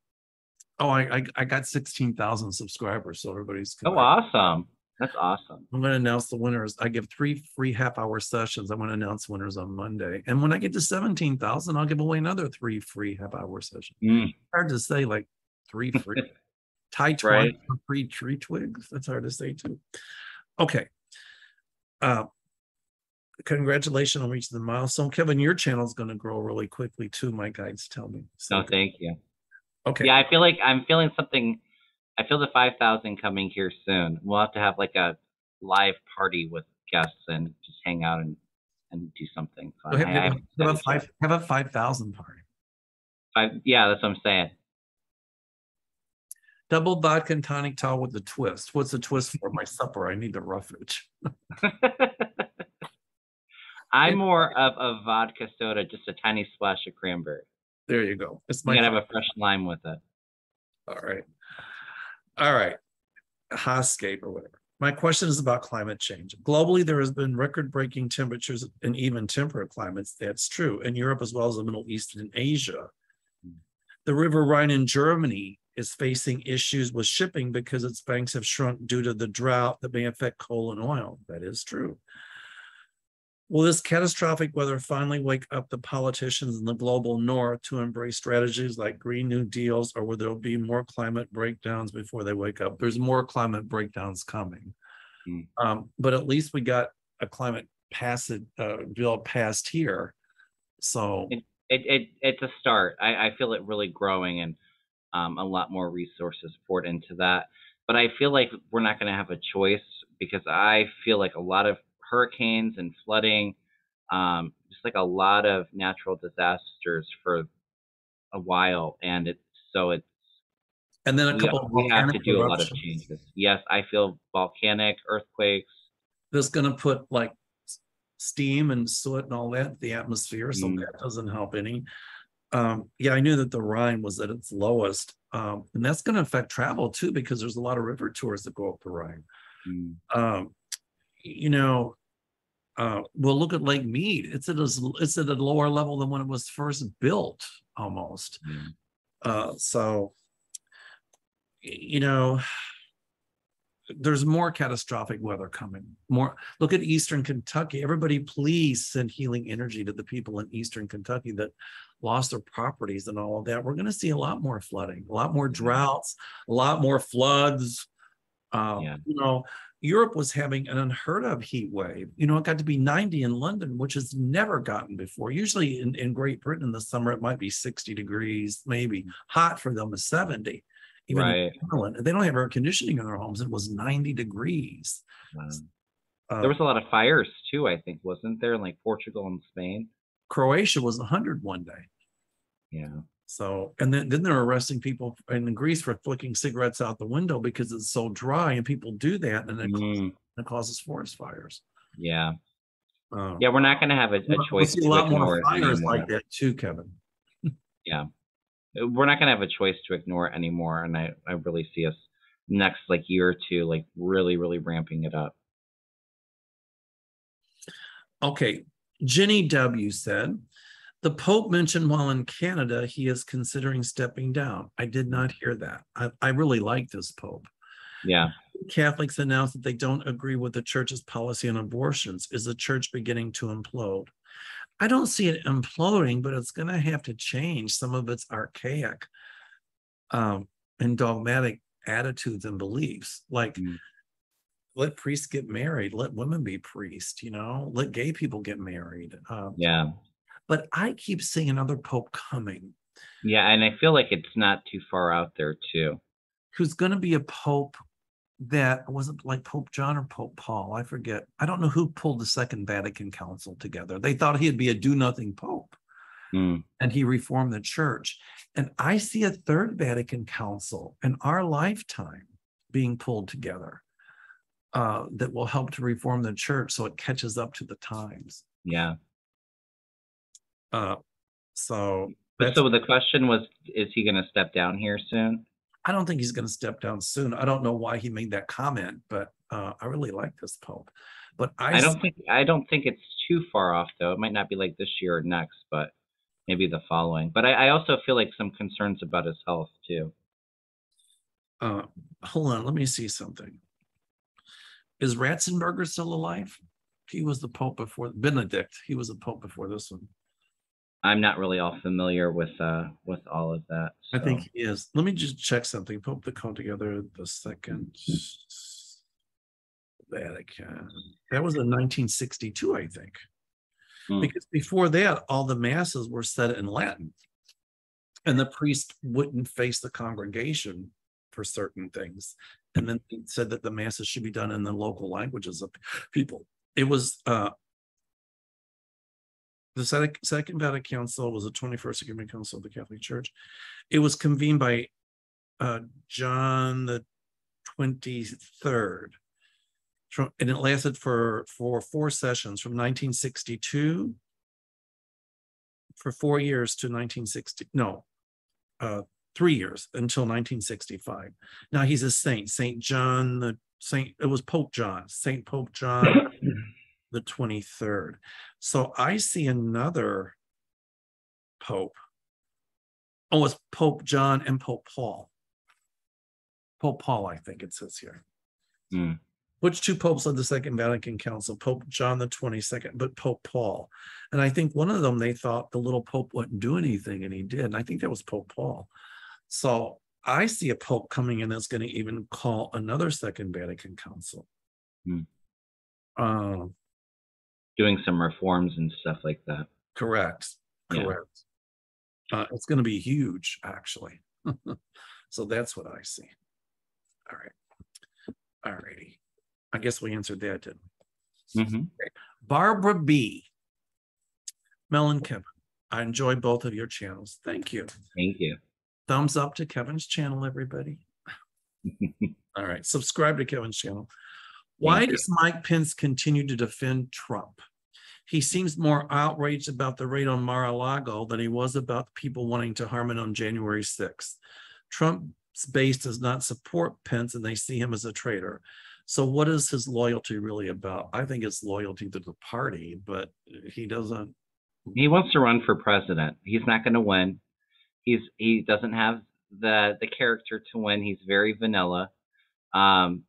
Oh, I, I, I got sixteen thousand subscribers, so everybody's. Oh, awesome. That's awesome. I'm gonna announce the winners. I give three free half-hour sessions. I'm gonna announce winners on Monday, and when I get to seventeen thousand, I'll give away another three free half-hour sessions. Mm. Hard to say, like three free. [LAUGHS] Tie Right. free tree twigs. That's hard to say too. Okay. Uh, congratulations on reaching the milestone. Kevin, your channel is going to grow really quickly too. My guides tell me. So, No, thank you. okay. Yeah, I feel like I'm feeling something. I feel the 5,000 coming here soon. We'll have to have like a live party with guests and just hang out and, and do something fun. Have, I- I have- haven't have a said it yet. five, have a five thousand party. Five, yeah, that's what I'm saying. Double vodka and tonic towel with a twist. What's the twist for my supper? I need the roughage. [LAUGHS] I'm more of a vodka soda, just a tiny splash of cranberry. There you go. It's You my gotta have a fresh lime with it. All right. All right. Hoscape or whatever. My question is about climate change. Globally, there has been record breaking temperatures in even temperate climates. That's true. In Europe as well as the Middle East and Asia. The River Rhine in Germany is facing issues with shipping because its banks have shrunk due to the drought that may affect coal and oil. That is true. Will this catastrophic weather finally wake up the politicians in the global north to embrace strategies like Green New Deals, or will there be more climate breakdowns before they wake up? There's more climate breakdowns coming. Hmm. Um, but at least we got a climate passage uh, bill passed here. So It- it, it it's a start. I, I feel it really growing and um, a lot more resources poured into that. But I feel like we're not going to have a choice because I feel like a lot of hurricanes and flooding, um, just like a lot of natural disasters for a while, and it's so it's And then a we, couple of we have to volcanic do a lot of changes. Yes, I feel volcanic earthquakes. That's gonna put like steam and soot and all that the atmosphere, so Mm. that doesn't help any. Um, yeah, I knew that the Rhine was at its lowest, um, and that's gonna affect travel too, because there's a lot of river tours that go up the Rhine. Mm, Um, you know, uh, well, look at Lake Mead. It's at a, it's at a lower level than when it was first built, almost. yeah. Uh, so, you know, there's more catastrophic weather coming. More, look at Eastern Kentucky. Everybody, please send healing energy to the people in Eastern Kentucky that lost their properties and all of that. We're going to see a lot more flooding, a lot more droughts, a lot more floods. Uh, Yeah. You know, Europe was having an unheard of heat wave. You know, it got to be 90 in London, which has never gotten before. Usually in, in Great Britain in the summer, it might be 60 degrees, maybe hot for them is 70. Even in Right. Ireland, they don't have air conditioning in their homes. It was 90 degrees. Wow. Uh, There was a lot of fires too. I think wasn't there in like Portugal and Spain? Croatia was 100 one day. Yeah. So, and then, then they're arresting people in Greece for flicking cigarettes out the window because it's so dry and people do that and it, causes, Mm, it causes forest fires. yeah. Um, Yeah. We're not going to have a, a we'll choice see to a lot ignore more fires anymore. like that too, Kevin. [LAUGHS] yeah, we're not going to have a choice to ignore anymore and I, I really see us next like year or two like really really ramping it up Okay, Jenny W said, the Pope mentioned while in Canada, he is considering stepping down. I did not hear that. I, I really like this Pope. yeah Catholics announced that they don't agree with the church's policy on abortions. Is the church beginning to implode? I don't see it imploding, but it's going to have to change some of its archaic um, and dogmatic attitudes and beliefs. Like, Mm. let priests get married, let women be priests, you know, let gay people get married. Um, yeah but I keep seeing another pope coming yeah and i feel like it's not too far out there too who's going to be a pope that wasn't like Pope John or Pope Paul. I forget. I don't know who pulled the Second Vatican Council together. They thought he'd be a do nothing pope Mm, and he reformed the church. And I see a third Vatican Council in our lifetime being pulled together uh, that will help to reform the church so it catches up to the times. yeah Uh, so but so the question was is he going to step down here soon I don't think he's going to step down soon. I don't know why he made that comment, but uh, I really like this pope. But I, i don't think i don't think it's too far off though it might not be like this year or next but maybe the following but i, I also feel like some concerns about his health too uh, hold on, let me see something. Is Ratzenberger still alive? He was the pope before Benedict. He was the pope before this one. I'm not really all familiar with uh with all of that I think so. he is. Let me just check something. Pope the come together the second Vatican. That was in 1962, I think. Hmm. Because before that, all the masses were said in Latin. And the priest wouldn't face the congregation for certain things. And then he said that the masses should be done in the local languages of people. It was uh the Sec- Second Vatican Council was the 21st Ecumenical Council of the Catholic Church. It was convened by uh, John the 23rd. And it lasted for, for four sessions from 1962 for four years to 1960, no, uh, three years until 1965. Now he's a saint, Saint John, the Saint, it was Pope John, Saint Pope John [LAUGHS] the 23rd. So I see another Pope. Oh, it's Pope John and Pope Paul. Pope Paul, I think it says here. Hmm. Which two popes led the Second Vatican Council? Pope John the 22nd, but Pope Paul. And I think one of them, they thought the little Pope wouldn't do anything, and he did. And I think that was Pope Paul. So I see a Pope coming in that's going to even call another Second Vatican Council. Hmm. Um, doing some reforms and stuff like that correct, Yeah. correct. Uh, it's gonna be huge, actually. [LAUGHS] So that's what I see. All right. All righty. I guess we answered that, didn't we? hmm Barbara B. Mel and Kevin, I enjoy both of your channels. Thank you. Thank you. Thumbs up to Kevin's channel, everybody. [LAUGHS] All right, subscribe to Kevin's channel. Why does Mike Pence continue to defend Trump? He seems more outraged about the raid on Mar-a-Lago than he was about the people wanting to harm it on January sixth. Trump's base does not support Pence and they see him as a traitor. So what is his loyalty really about? I think it's loyalty to the party, but he doesn't. He wants to run for president. He's not going to win. He's he doesn't have the the character to win. He's very vanilla, um,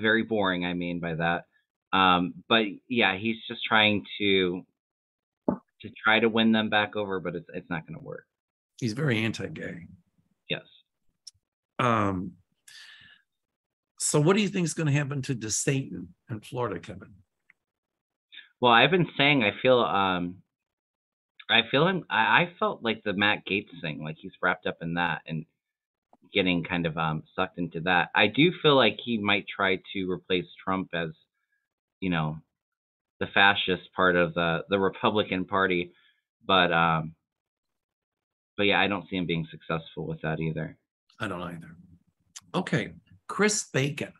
very boring. I mean by that. Um, but yeah, he's just trying to to try to win them back over, but it's it's not going to work. He's very anti-gay. Yes. Um, so what do you think is going to happen to DeSatan in Florida, Kevin? Well, I've been saying I feel um I feel him I, I felt like the Matt Gaetz thing, like he's wrapped up in that and getting kind of um sucked into that. I do feel like he might try to replace Trump as, you know, the fascist part of the the Republican Party, but um but yeah, I don't see him being successful with that either. I don't either. Okay, Chris Bacon,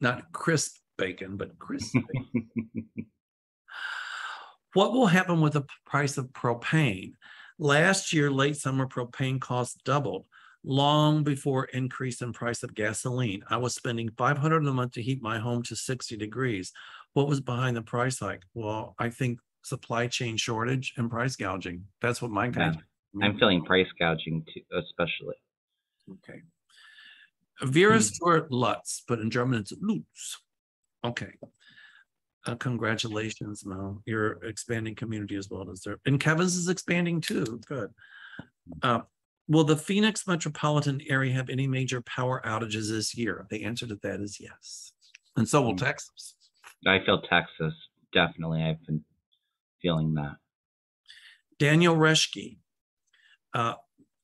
not Chris Bacon, but Chris. [LAUGHS] Bacon. what will happen with the price of propane? Last year, late summer propane costs doubled long before increase in price of gasoline. I was spending 500 a month to heat my home to 60 degrees. What was behind the price hike? Well, I think supply chain shortage and price gouging. That's what my guys. I'm feeling price gouging too, especially. Okay. Vera Hmm. Stewart Lutz, but in German it's Lutz. Okay. Uh, congratulations, Mel. You're expanding community as well as there. And Kevin's is expanding too. Good. Uh, will the Phoenix metropolitan area have any major power outages this year? The answer to that is yes. And so will Hmm. Texas. I feel Texas definitely. I've been feeling that. Daniel Reschke. Uh,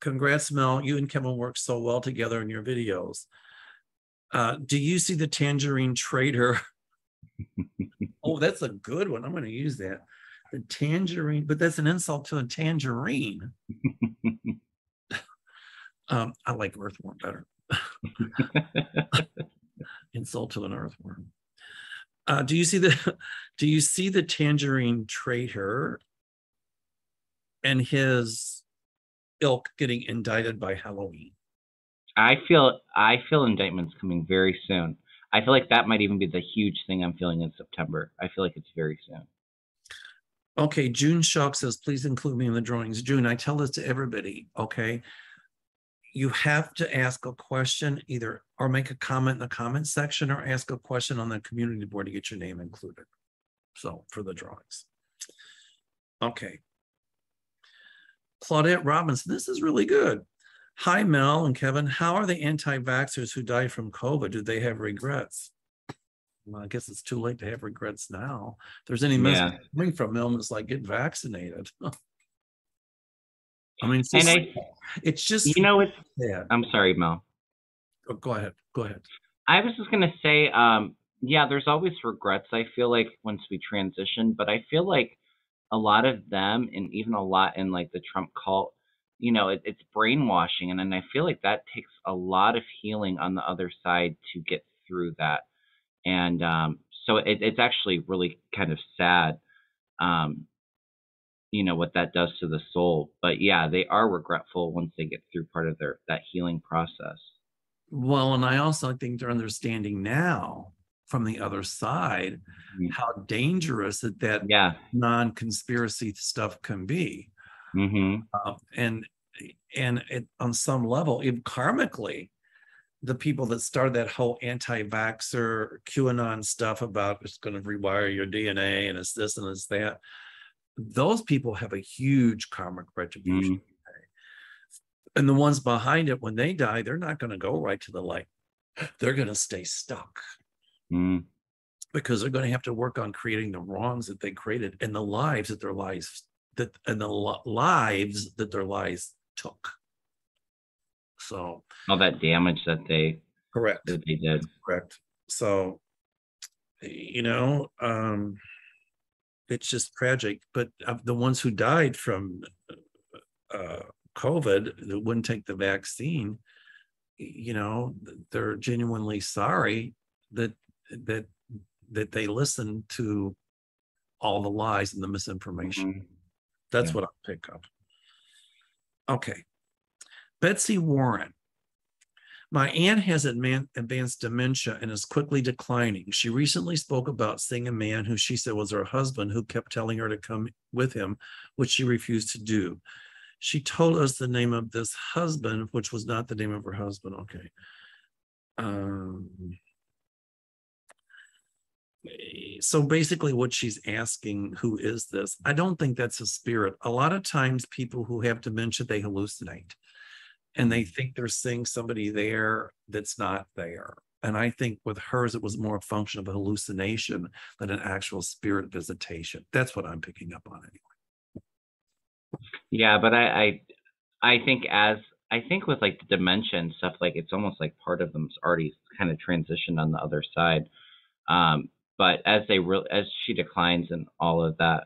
congrats, Mel. You and Kevin work so well together in your videos. Uh, do you see the tangerine trader? [LAUGHS] oh, that's a good one. I'm going to use that. The tangerine, but that's an insult to a tangerine. [LAUGHS] Um, I like earthworm better. [LAUGHS] Insult to an earthworm. Uh, do you see the [LAUGHS] do you see the tangerine traitor and his ilk getting indicted by Halloween? I feel I feel indictments coming very soon. I feel like that might even be the huge thing I'm feeling in September. I feel like it's very soon. Okay, June Shock says, please include me in the drawings. June, I tell this to everybody, okay? You have to ask a question either or make a comment in the comment section or ask a question on the community board to get your name included. So for the drawings. Okay. Claudette Robinson, this is really good. Hi, Mel and Kevin. How are the anti-vaxxers who died from COVID? Do they have regrets? Well, I guess it's too late to have regrets now. If there's any message Yeah. coming from them, it's like get vaccinated. [LAUGHS] I mean, it's And just, I, it's just you know, it's. Yeah. I'm sorry, Mel. Go- Go ahead. Go ahead. I was just gonna say, um, yeah, there's always regrets. I feel like once we transition, but I feel like a lot of them, and even a lot in like the Trump cult, you know, it, it's brainwashing, and then I feel like that takes a lot of healing on the other side to get through that, and um, so it, it's actually really kind of sad, um, you know, what that does to the soul. But yeah, they are regretful once they get through part of their that healing process. Well, and I also think they're understanding now from the other side Mhm. how dangerous that that Yeah. non-conspiracy stuff can be. hmm Uh, and and it, on some level, even karmically, the people that started that whole anti-vaxxer QAnon stuff about it's going to rewire your DNA and it's this and it's that, those people have a huge karmic retribution. pay. And the ones behind it, when they die, they're not going to go right to the light. They're going to stay stuck Mm. because they're going to have to work on creating the wrongs that they created and the lives that their lives that and the li- lives that their lives took. So All that damage that they correct, that they did. correct. So you know, um, it's just tragic. But the ones who died from uh, COVID that wouldn't take the vaccine, you know, they're genuinely sorry that that that they listened to all the lies and the misinformation. Mhm. That's Yeah. what I pick up. Okay. Betsy Warren. My aunt has advanced dementia and is quickly declining. She recently spoke about seeing a man who she said was her husband who kept telling her to come with him, which she refused to do. She told us the name of this husband, which was not the name of her husband. Okay. Um, so basically what she's asking who is this i don't think that's a spirit a lot of times people who have dementia they hallucinate and they think they're seeing somebody there that's not there and i think with hers it was more a function of a hallucination than an actual spirit visitation that's what i'm picking up on anyway Yeah, but I, I I think as I think with like the dementia and stuff, like it's almost like part of them's already kind of transitioned on the other side. Um, but as they real as she declines and all of that,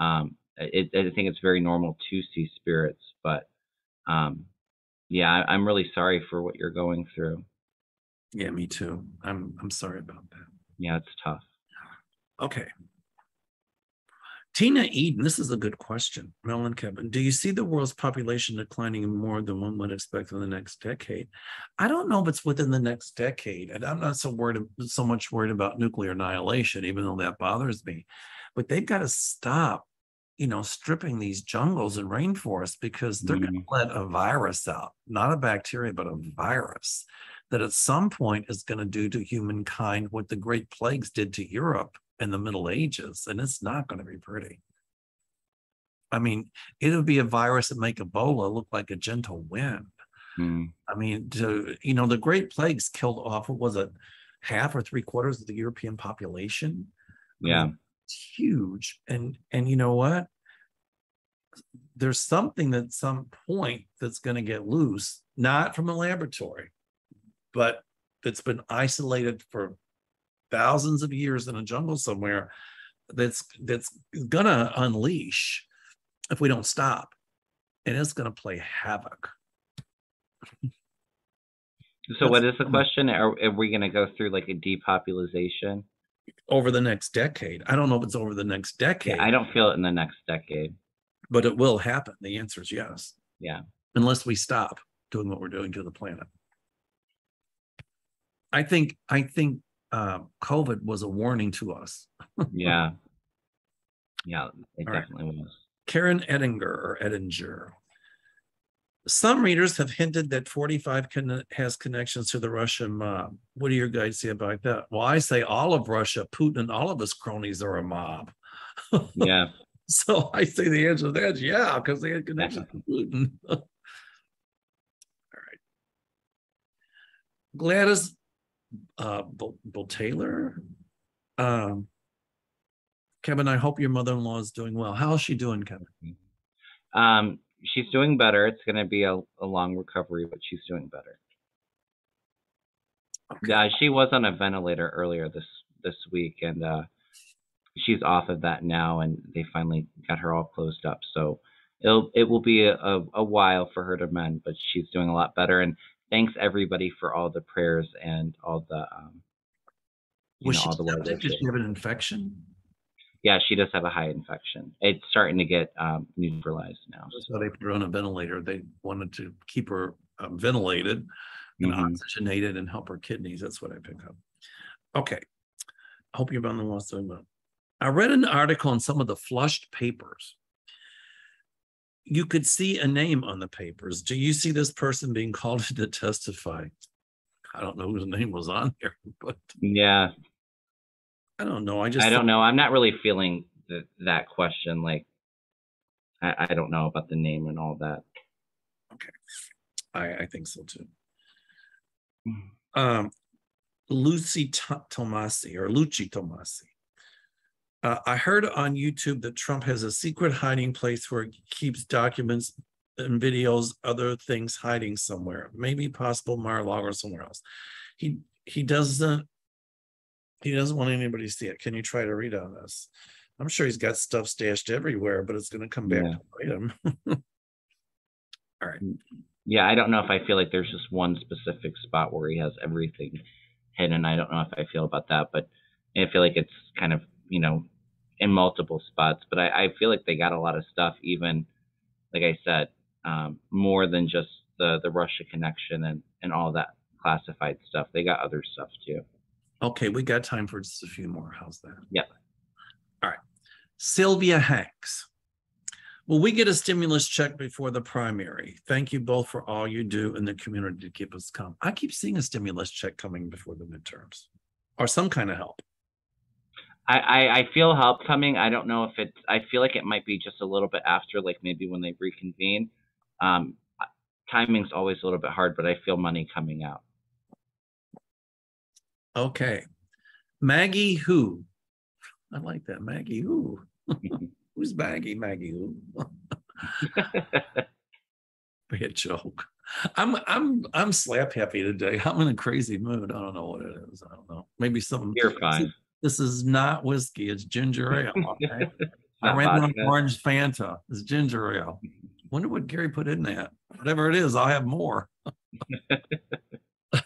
um, it, I think it's very normal to see spirits. But um, yeah, I, I'm really sorry for what you're going through. yeah me too i'm i'm sorry about that Yeah, it's tough. Okay. Tina Eden, this is a good question. Mel and Kevin, do you see the world's population declining more than one would expect in the next decade? I don't know if it's within the next decade, and I'm not so worried so much worried about nuclear annihilation, even though that bothers me. But they've got to stop, you know, stripping these jungles and rainforests because they're going to let a virus out, not a bacteria, but a virus that at some point is going to do to humankind what the Great Plagues did to Europe in the Middle Ages, and it's not going to be pretty. I mean, it'll be a virus that make Ebola look like a gentle wind. Mm, I mean, to you know, the Great Plagues killed off what was it, half or three quarters of the European population. Yeah. It's huge, and and you know what? There's something at some point that's going to get loose, not from a laboratory, but that's been isolated for thousands of years in a jungle somewhere. That's that's gonna unleash if we don't stop, and it's gonna play havoc. So what That's- is the question? Are, are we going to go through like a depopulation? Over the next decade. I don't know if it's over the next decade, Yeah, I don't feel it in the next decade. but it will happen. The answer is yes. Yeah. Unless we stop doing what we're doing to the planet. I think I think uh, COVID was a warning to us. [LAUGHS] Yeah. Yeah, it All right. definitely was. Karen Edinger or Edinger. Some readers have hinted that 45 conne- has connections to the Russian mob. What do your guys say about that? Well, I say all of Russia, Putin, and all of his cronies are a mob. Yeah. [LAUGHS] So I say the answer to that is yeah, because they had connections to Putin. [LAUGHS] All right. Gladys uh Bo- Bo Taylor. Um Kevin, I hope your mother-in-law is doing well. How is she doing, Kevin? Um, she's doing better. It's going to be a, a long recovery, but she's doing better. Yeah, she was on a ventilator earlier this this week, and uh, she's off of that now, and they finally got her all closed up. So it'll it will be a, a, a while for her to mend, but she's doing a lot better. And thanks everybody for all the prayers and all the um, you Was know, she all the? Did she have an infection? Yeah, she does have a high infection. It's starting to get um, neutralized now. So they put her on a ventilator. They wanted to keep her um, ventilated and Mhm. oxygenated and help her kidneys. That's what I pick up. Okay. I hope you're on the doing well. I read an article on some of the flushed papers. You could see a name on the papers. Do you see this person being called to testify? I don't know whose name was on there, [LAUGHS] but Yeah, I don't know. I just I don't know. I'm not really feeling the, that question. Like, I, I don't know about the name and all that. Okay, I, I think so too. Um, Lucy To- Tomasi or Luci Tomasi. Uh, I heard on YouTube that Trump has a secret hiding place where he keeps documents and videos, other things hiding somewhere, maybe possible Mar-a-Lago or somewhere else. He, he doesn't, he doesn't want anybody to see it. Can you try to read on this? I'm sure he's got stuff stashed everywhere, but it's gonna come back Yeah. to bite him. [LAUGHS] All right, Yeah, I don't know if I feel like there's just one specific spot where he has everything hidden. I don't know if I feel about that, but I feel like it's kind of, you know, in multiple spots. But I, I feel like they got a lot of stuff, even like I said, um, more than just the the Russia connection and and all that classified stuff. They got other stuff too. Okay, we got time for just a few more. How's that? Yeah. All right, Sylvia Hanks. Will we get a stimulus check before the primary? Thank you both for all you do in the community to keep us calm. I keep seeing a stimulus check coming before the midterms or some kind of help. I, I, I feel help coming. I don't know if it's. I feel like it might be just a little bit after, like maybe when they reconvene. Um, timing's always a little bit hard, but I feel money coming out. Okay. Maggie who? I like that. Maggie who? [LAUGHS] Who's Maggie? Maggie who? [LAUGHS] Be a joke. I'm I'm I'm slap happy today. I'm in a crazy mood. I don't know what it is. I don't know. Maybe something. You're fine. This is not whiskey, it's ginger ale. [LAUGHS] Okay? I ran vodka. orange Fanta. It's ginger ale. Wonder what Gary put in that. Whatever it is, I'll have more.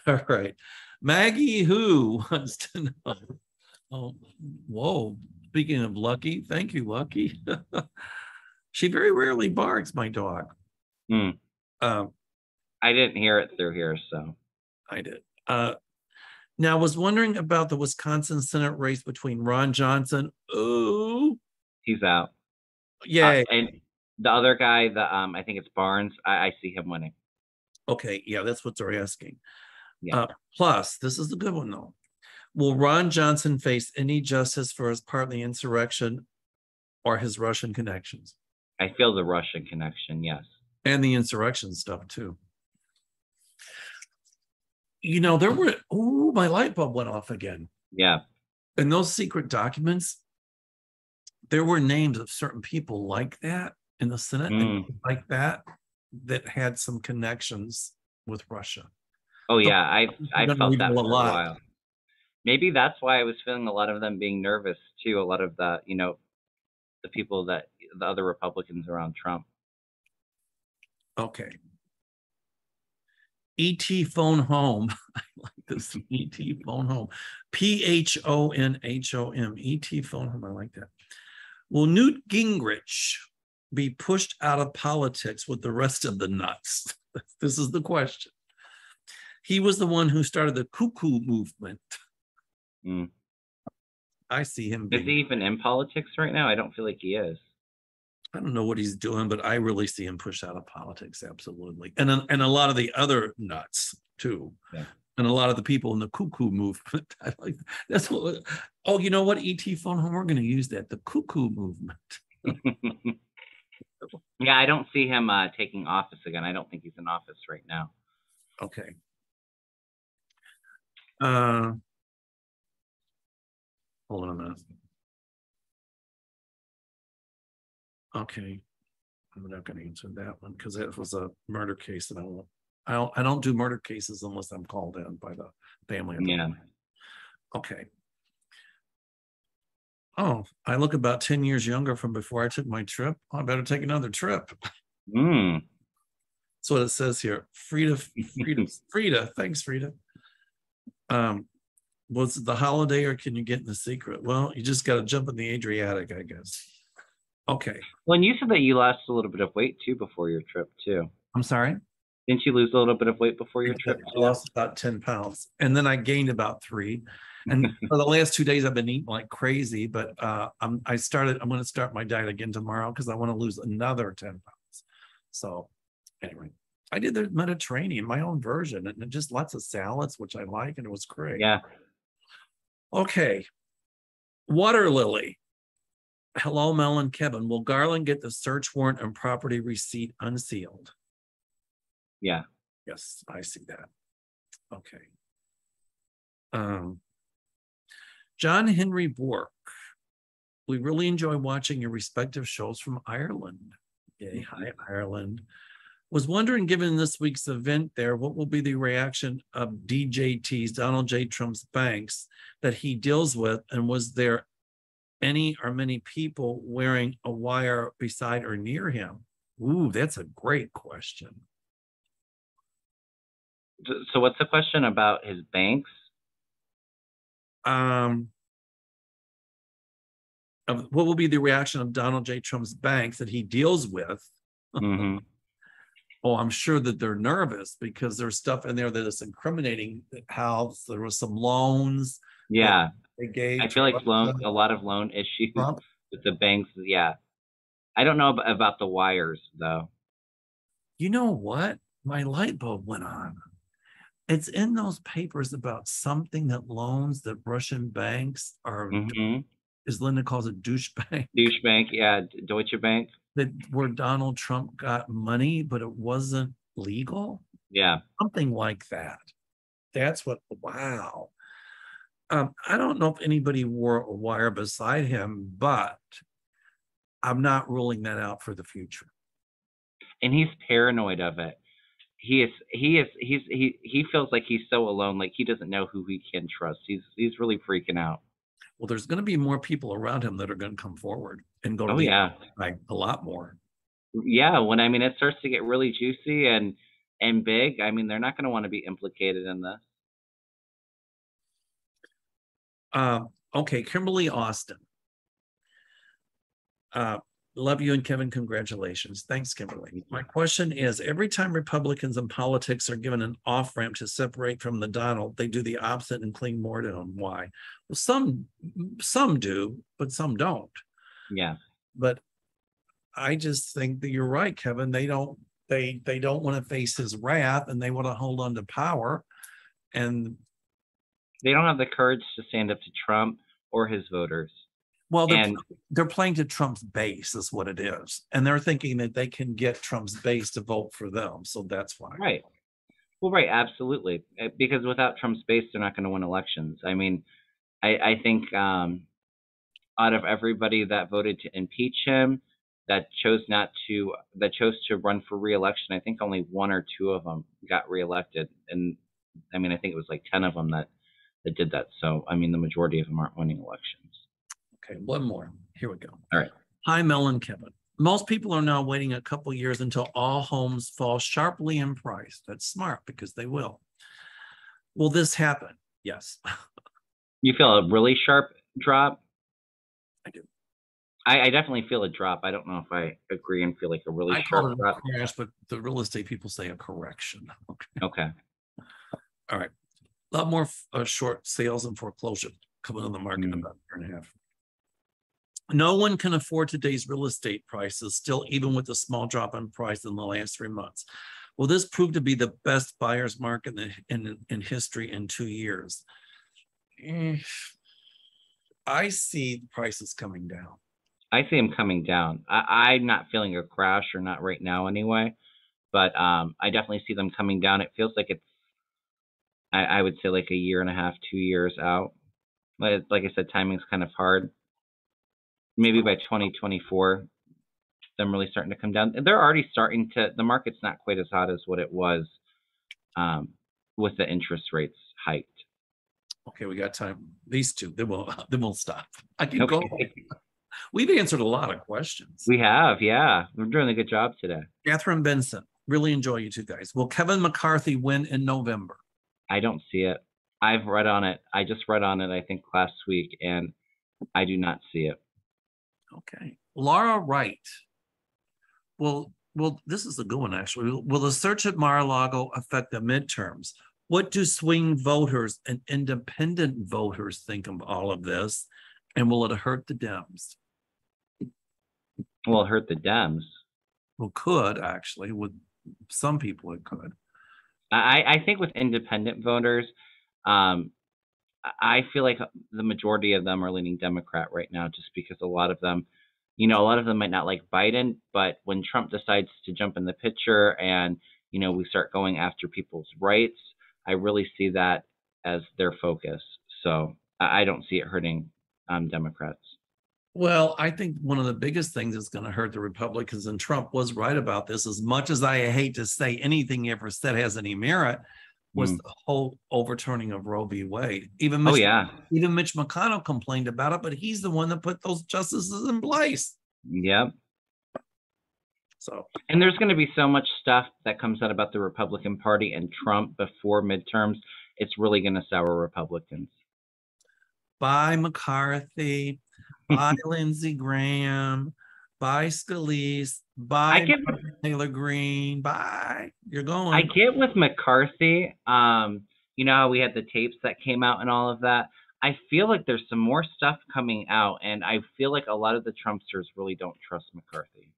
All right. Maggie who [LAUGHS] wants to know? Oh, whoa. Speaking of Lucky, thank you, Lucky. [LAUGHS] she very rarely barks, my dog. Hmm. Um, I didn't hear it through here, so I did. Uh, now I was wondering about the Wisconsin Senate race between Ron Johnson. Ooh, he's out. Uh, yay. and the other guy, the um, I think it's Barnes. I, I see him winning. Okay, yeah, that's what they're asking. Yeah. Uh, plus, this is a good one though. Will Ron Johnson face any justice for his part in the insurrection or his Russian connections I feel the Russian connection. Yes. and the insurrection stuff too? You know, there were, oh, my light bulb went off again. Yeah. In those secret documents, there were names of certain people like that in the Senate, and like that, that had some connections with Russia. Oh yeah, I I felt that a for a lot. while. Maybe that's why I was feeling a lot of them being nervous too. A lot of the you know, the people that the other Republicans around Trump. Okay. ET phone home. [LAUGHS] I like this [LAUGHS] ET phone home. P H O N H O M. ET phone home. I like that. Will Newt Gingrich be pushed out of politics with the rest of the nuts? [LAUGHS] This is the question. He was the one who started the cuckoo movement. Mm. I see him Is he even in politics right now? I don't feel like he is. I don't know what he's doing, but I really see him pushed out of politics. Absolutely. And, a- and a lot of the other nuts too. Yeah. And a lot of the people in the cuckoo movement. [LAUGHS] I like, that's what, oh, you know what? ET phone home, we're going to use that, the cuckoo movement. [LAUGHS] yeah, I don't see him uh, taking office again. I don't think he's in office right now. Okay. Uh. Hold on a minute. Okay. I'm not gonna answer that one because that was a murder case and I won't, I don't, I don't do murder cases unless I'm called in by the family. Yeah. Okay. Oh, I look about ten years younger from before I took my trip. I better take another trip. Mm. That's what it says here. Frida, [LAUGHS] Frida, Frida, thanks, Frida. Um, was it the holiday or can you get in the secret? Well, you just gotta jump in the Adriatic, I guess. Okay, Well, and you said that you lost a little bit of weight too before your trip too. I'm sorry. Didn't you lose a little bit of weight before your trip? I lost about ten pounds and then I gained about three. And [LAUGHS] for the last two days, I've been eating like crazy, but uh, I'm, I started, I'm gonna start my diet again tomorrow because I want to lose another ten pounds. So anyway, I did the Mediterranean, my own version, and just lots of salads, which I like, and it was great. Yeah. Okay. Water lily. Hello, Mel and Kevin. Will Garland get the search warrant and property receipt unsealed? Yeah. Yes, I see that. Okay. Um, John Henry Bork. we really enjoy watching your respective shows from Ireland. Yay, Mm-hmm. hi Ireland. Was wondering, given this week's event there, what will be the reaction of DJT's Donald J. Trump's banks that he deals with? And was there any or many people wearing a wire beside or near him? Ooh, that's a great question. So- what's the question about his banks? Um, of what will be the reaction of Donald J. Trump's banks that he deals with? hmm Oh, I'm sure that they're nervous because there's stuff in there that is incriminating how there was some loans Yeah, they gave. I feel like loan a lot of loan issues Trump. [LAUGHS] with the banks. Yeah, I don't know about the wires though. You know what? My light bulb went on. It's in those papers about something that loans that Russian banks are, hmm as Linda calls it, douche bank. [LAUGHS] Deutsche Bank, yeah, Deutsche Bank, that where Donald Trump got money, but it wasn't legal, yeah. something like that. That's what, wow. Um, I don't know if anybody wore a wire beside him, but I'm not ruling that out for the future. and he's paranoid of it. He is he is he's he he feels like he's so alone, like he doesn't know who he can trust. He's he's really freaking out. Well, there's going to be more people around him that are going to come forward and go Oh the yeah. like a lot more. Yeah, when I mean it starts to get really juicy and and big, I mean they're not going to want to be implicated in this. Um, okay, Kimberly Austin. Uh, love you and Kevin. Congratulations. Thanks, Kimberly. My question is every time Republicans in politics are given an off ramp to separate from the Donald, they do the opposite and cling more to him. Why? Well, some some do, but some don't. Yeah. But I just think that you're right, Kevin. They don't they they don't want to face his wrath and they want to hold on to power. And They don't have the courage to stand up to Trump or his voters. Well, they're, And- they're playing to Trump's base, is what it is. And they're thinking that they can get Trump's base to vote for them. So that's why. Right. Well, right, absolutely. Uh, Because without Trump's base, they're not going to win elections. I mean, I, I think um, out of everybody that voted to impeach him, that chose not to, that chose to run for reelection, I think only one or two of them got reelected. And I mean, I think it was like ten of them that that did that. So I mean, the majority of them aren't winning elections. Okay, one more. Here we go. All right. Hi, Mel and Kevin. Most people are now waiting a couple years until all homes fall sharply in price. That's smart because they will. Will this happen? Yes. You feel a really sharp drop? I do. I, I definitely feel a drop. I don't know if I agree and feel like a really I sharp drop. crash, but the real estate people say a correction. [LAUGHS] Okay. Okay. All right. A lot more uh, short sales and foreclosure coming on the market in Mm. about a year and a half. No one can afford today's real estate prices, still even with the small drop in price in the last three months. Will this prove to be the best buyer's market in, in, in history in two years? Eh, I see prices coming down. I see them coming down. I, I'm not feeling a crash or not right now anyway, but um, I definitely see them coming down. It feels like it's, I, I would say like a year and a half, two years out. Like, like I said, timing's kind of hard. Maybe by 2024, them really starting to come down. They're already starting to. The market's not quite as hot as what it was um, with the interest rates hiked. Okay, we got time. These two, then we'll, [LAUGHS] then we'll stop. I can Okay. go. We've answered a lot of questions. We have, yeah. We're doing a good job today. Catherine Benson, really enjoy you two guys. Will Kevin McCarthy win in November? I don't see it. I've read on it. I just read on it, I think, last week, and I do not see it. Okay. Laura Wright. Well, well, this is a good one, actually. Will- the search at Mar-a-Lago affect the midterms? What do swing voters and independent voters think of all of this? And will it hurt the Dems? Well, it hurt the Dems. Well, could actually, with some people it could. I, I think with independent voters, um, I feel like the majority of them are leaning Democrat right now, just because a lot of them, you know, a lot of them might not like Biden, but when Trump decides to jump in the picture and you know we start going after people's rights, I really see that as their focus. So I don't see it hurting um, Democrats. Well, I think one of the biggest things that's going to hurt the Republicans, and Trump was right about this, as much as I hate to say anything ever said has any merit, was Mm. the whole overturning of Roe v. Wade. Even Oh Mitch, yeah, even Mitch McConnell complained about it, but he's the one that put those justices in place. yep. So And there's going to be so much stuff that comes out about the Republican Party and Trump before midterms. It's really going to sour Republicans. by McCarthy, by [LAUGHS] Lindsey Graham, by Scalise, by get- Marjorie Taylor Greene, Bye. you're going. I get with McCarthy. Um, you know how we had the tapes that came out and all of that. I feel like there's some more stuff coming out, and I feel like a lot of the Trumpsters really don't trust McCarthy,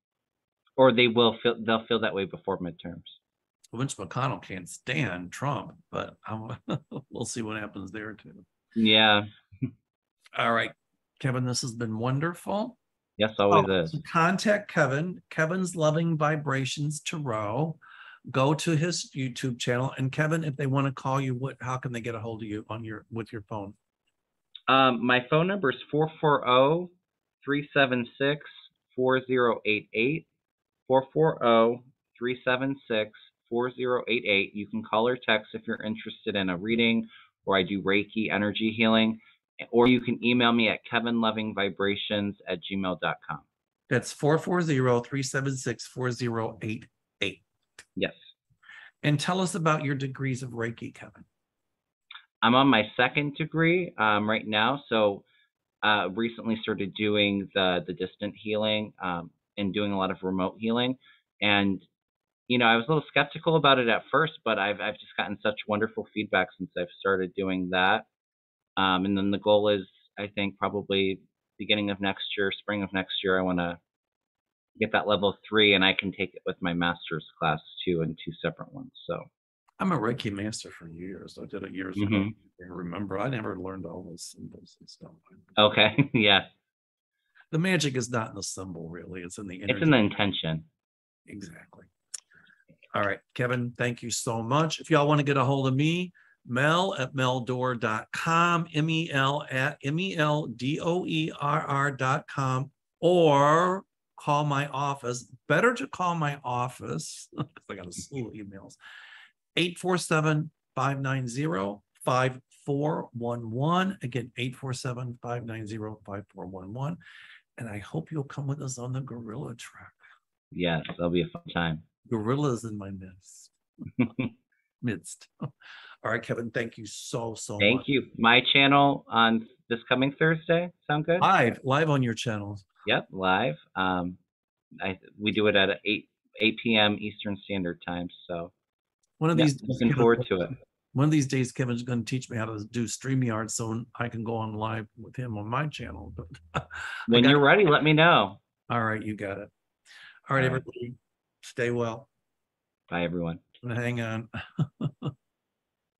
or they will feel they'll feel that way before midterms. Mitch McConnell can't stand Trump, but I'm, [LAUGHS] we'll see what happens there too. Yeah. All right, Kevin, this has been wonderful. Yes, always Oh, is. so Contact Kevin, Kevin's Loving Vibrations Tarot. Go to his YouTube channel. And Kevin, if they want to call you, what how can they get a hold of you on your with your phone? Um, my phone number is 440 376 4088. 440 376 4088. You can call or text if you're interested in a reading, or I do Reiki energy healing, or you can email me at kevinlovingvibrations at gmail.com. That's 440-376-4088. Yes. And tell us about your degrees of Reiki, Kevin. I'm on my second degree um, right now, so uh, recently started doing the the distant healing um, and doing a lot of remote healing. And you know, I was a little skeptical about it at first, but I've I've just gotten such wonderful feedback since I've started doing that. Um, and then the goal is, I think, probably beginning of next year, spring of next year, I want to get that level three, and I can take it with my master's class too, in two separate ones. So. I'm a Reiki master for years. I did it years ago. Mhm. I remember, I never learned all those symbols and stuff. Okay. [LAUGHS] yeah. The magic is not in the symbol, really. It's in the energy. It's in the intention. Exactly. All right, Kevin, thank you so much. If y'all want to get a hold of me, mel at meldoerr.com, M-E-L at M-E-L-D-O-E-R-R dot com, or call my office. Better to call my office, [LAUGHS] because I got a slew of emails. 847-590-5411. Again, 847-590-5411. And I hope you'll come with us on the gorilla trek Yes, that'll be a fun time. gorillas in my midst. [LAUGHS] midst. [LAUGHS] All right, Kevin, thank you so, so much. Thank much. you. My channel on this coming Thursday. Sound good? Live, live on your channel. Yep, live. Um, I we do it at 8 8 p.m. Eastern Standard Time. So One of yeah, these looking Kevin- forward to it. One of these days, Kevin's going to teach me how to do StreamYard so I can go on live with him on my channel. But [LAUGHS] When you're ready, let me know. all right, you got it. All right, All right. everybody, stay well Bye, everyone. hang on. [LAUGHS]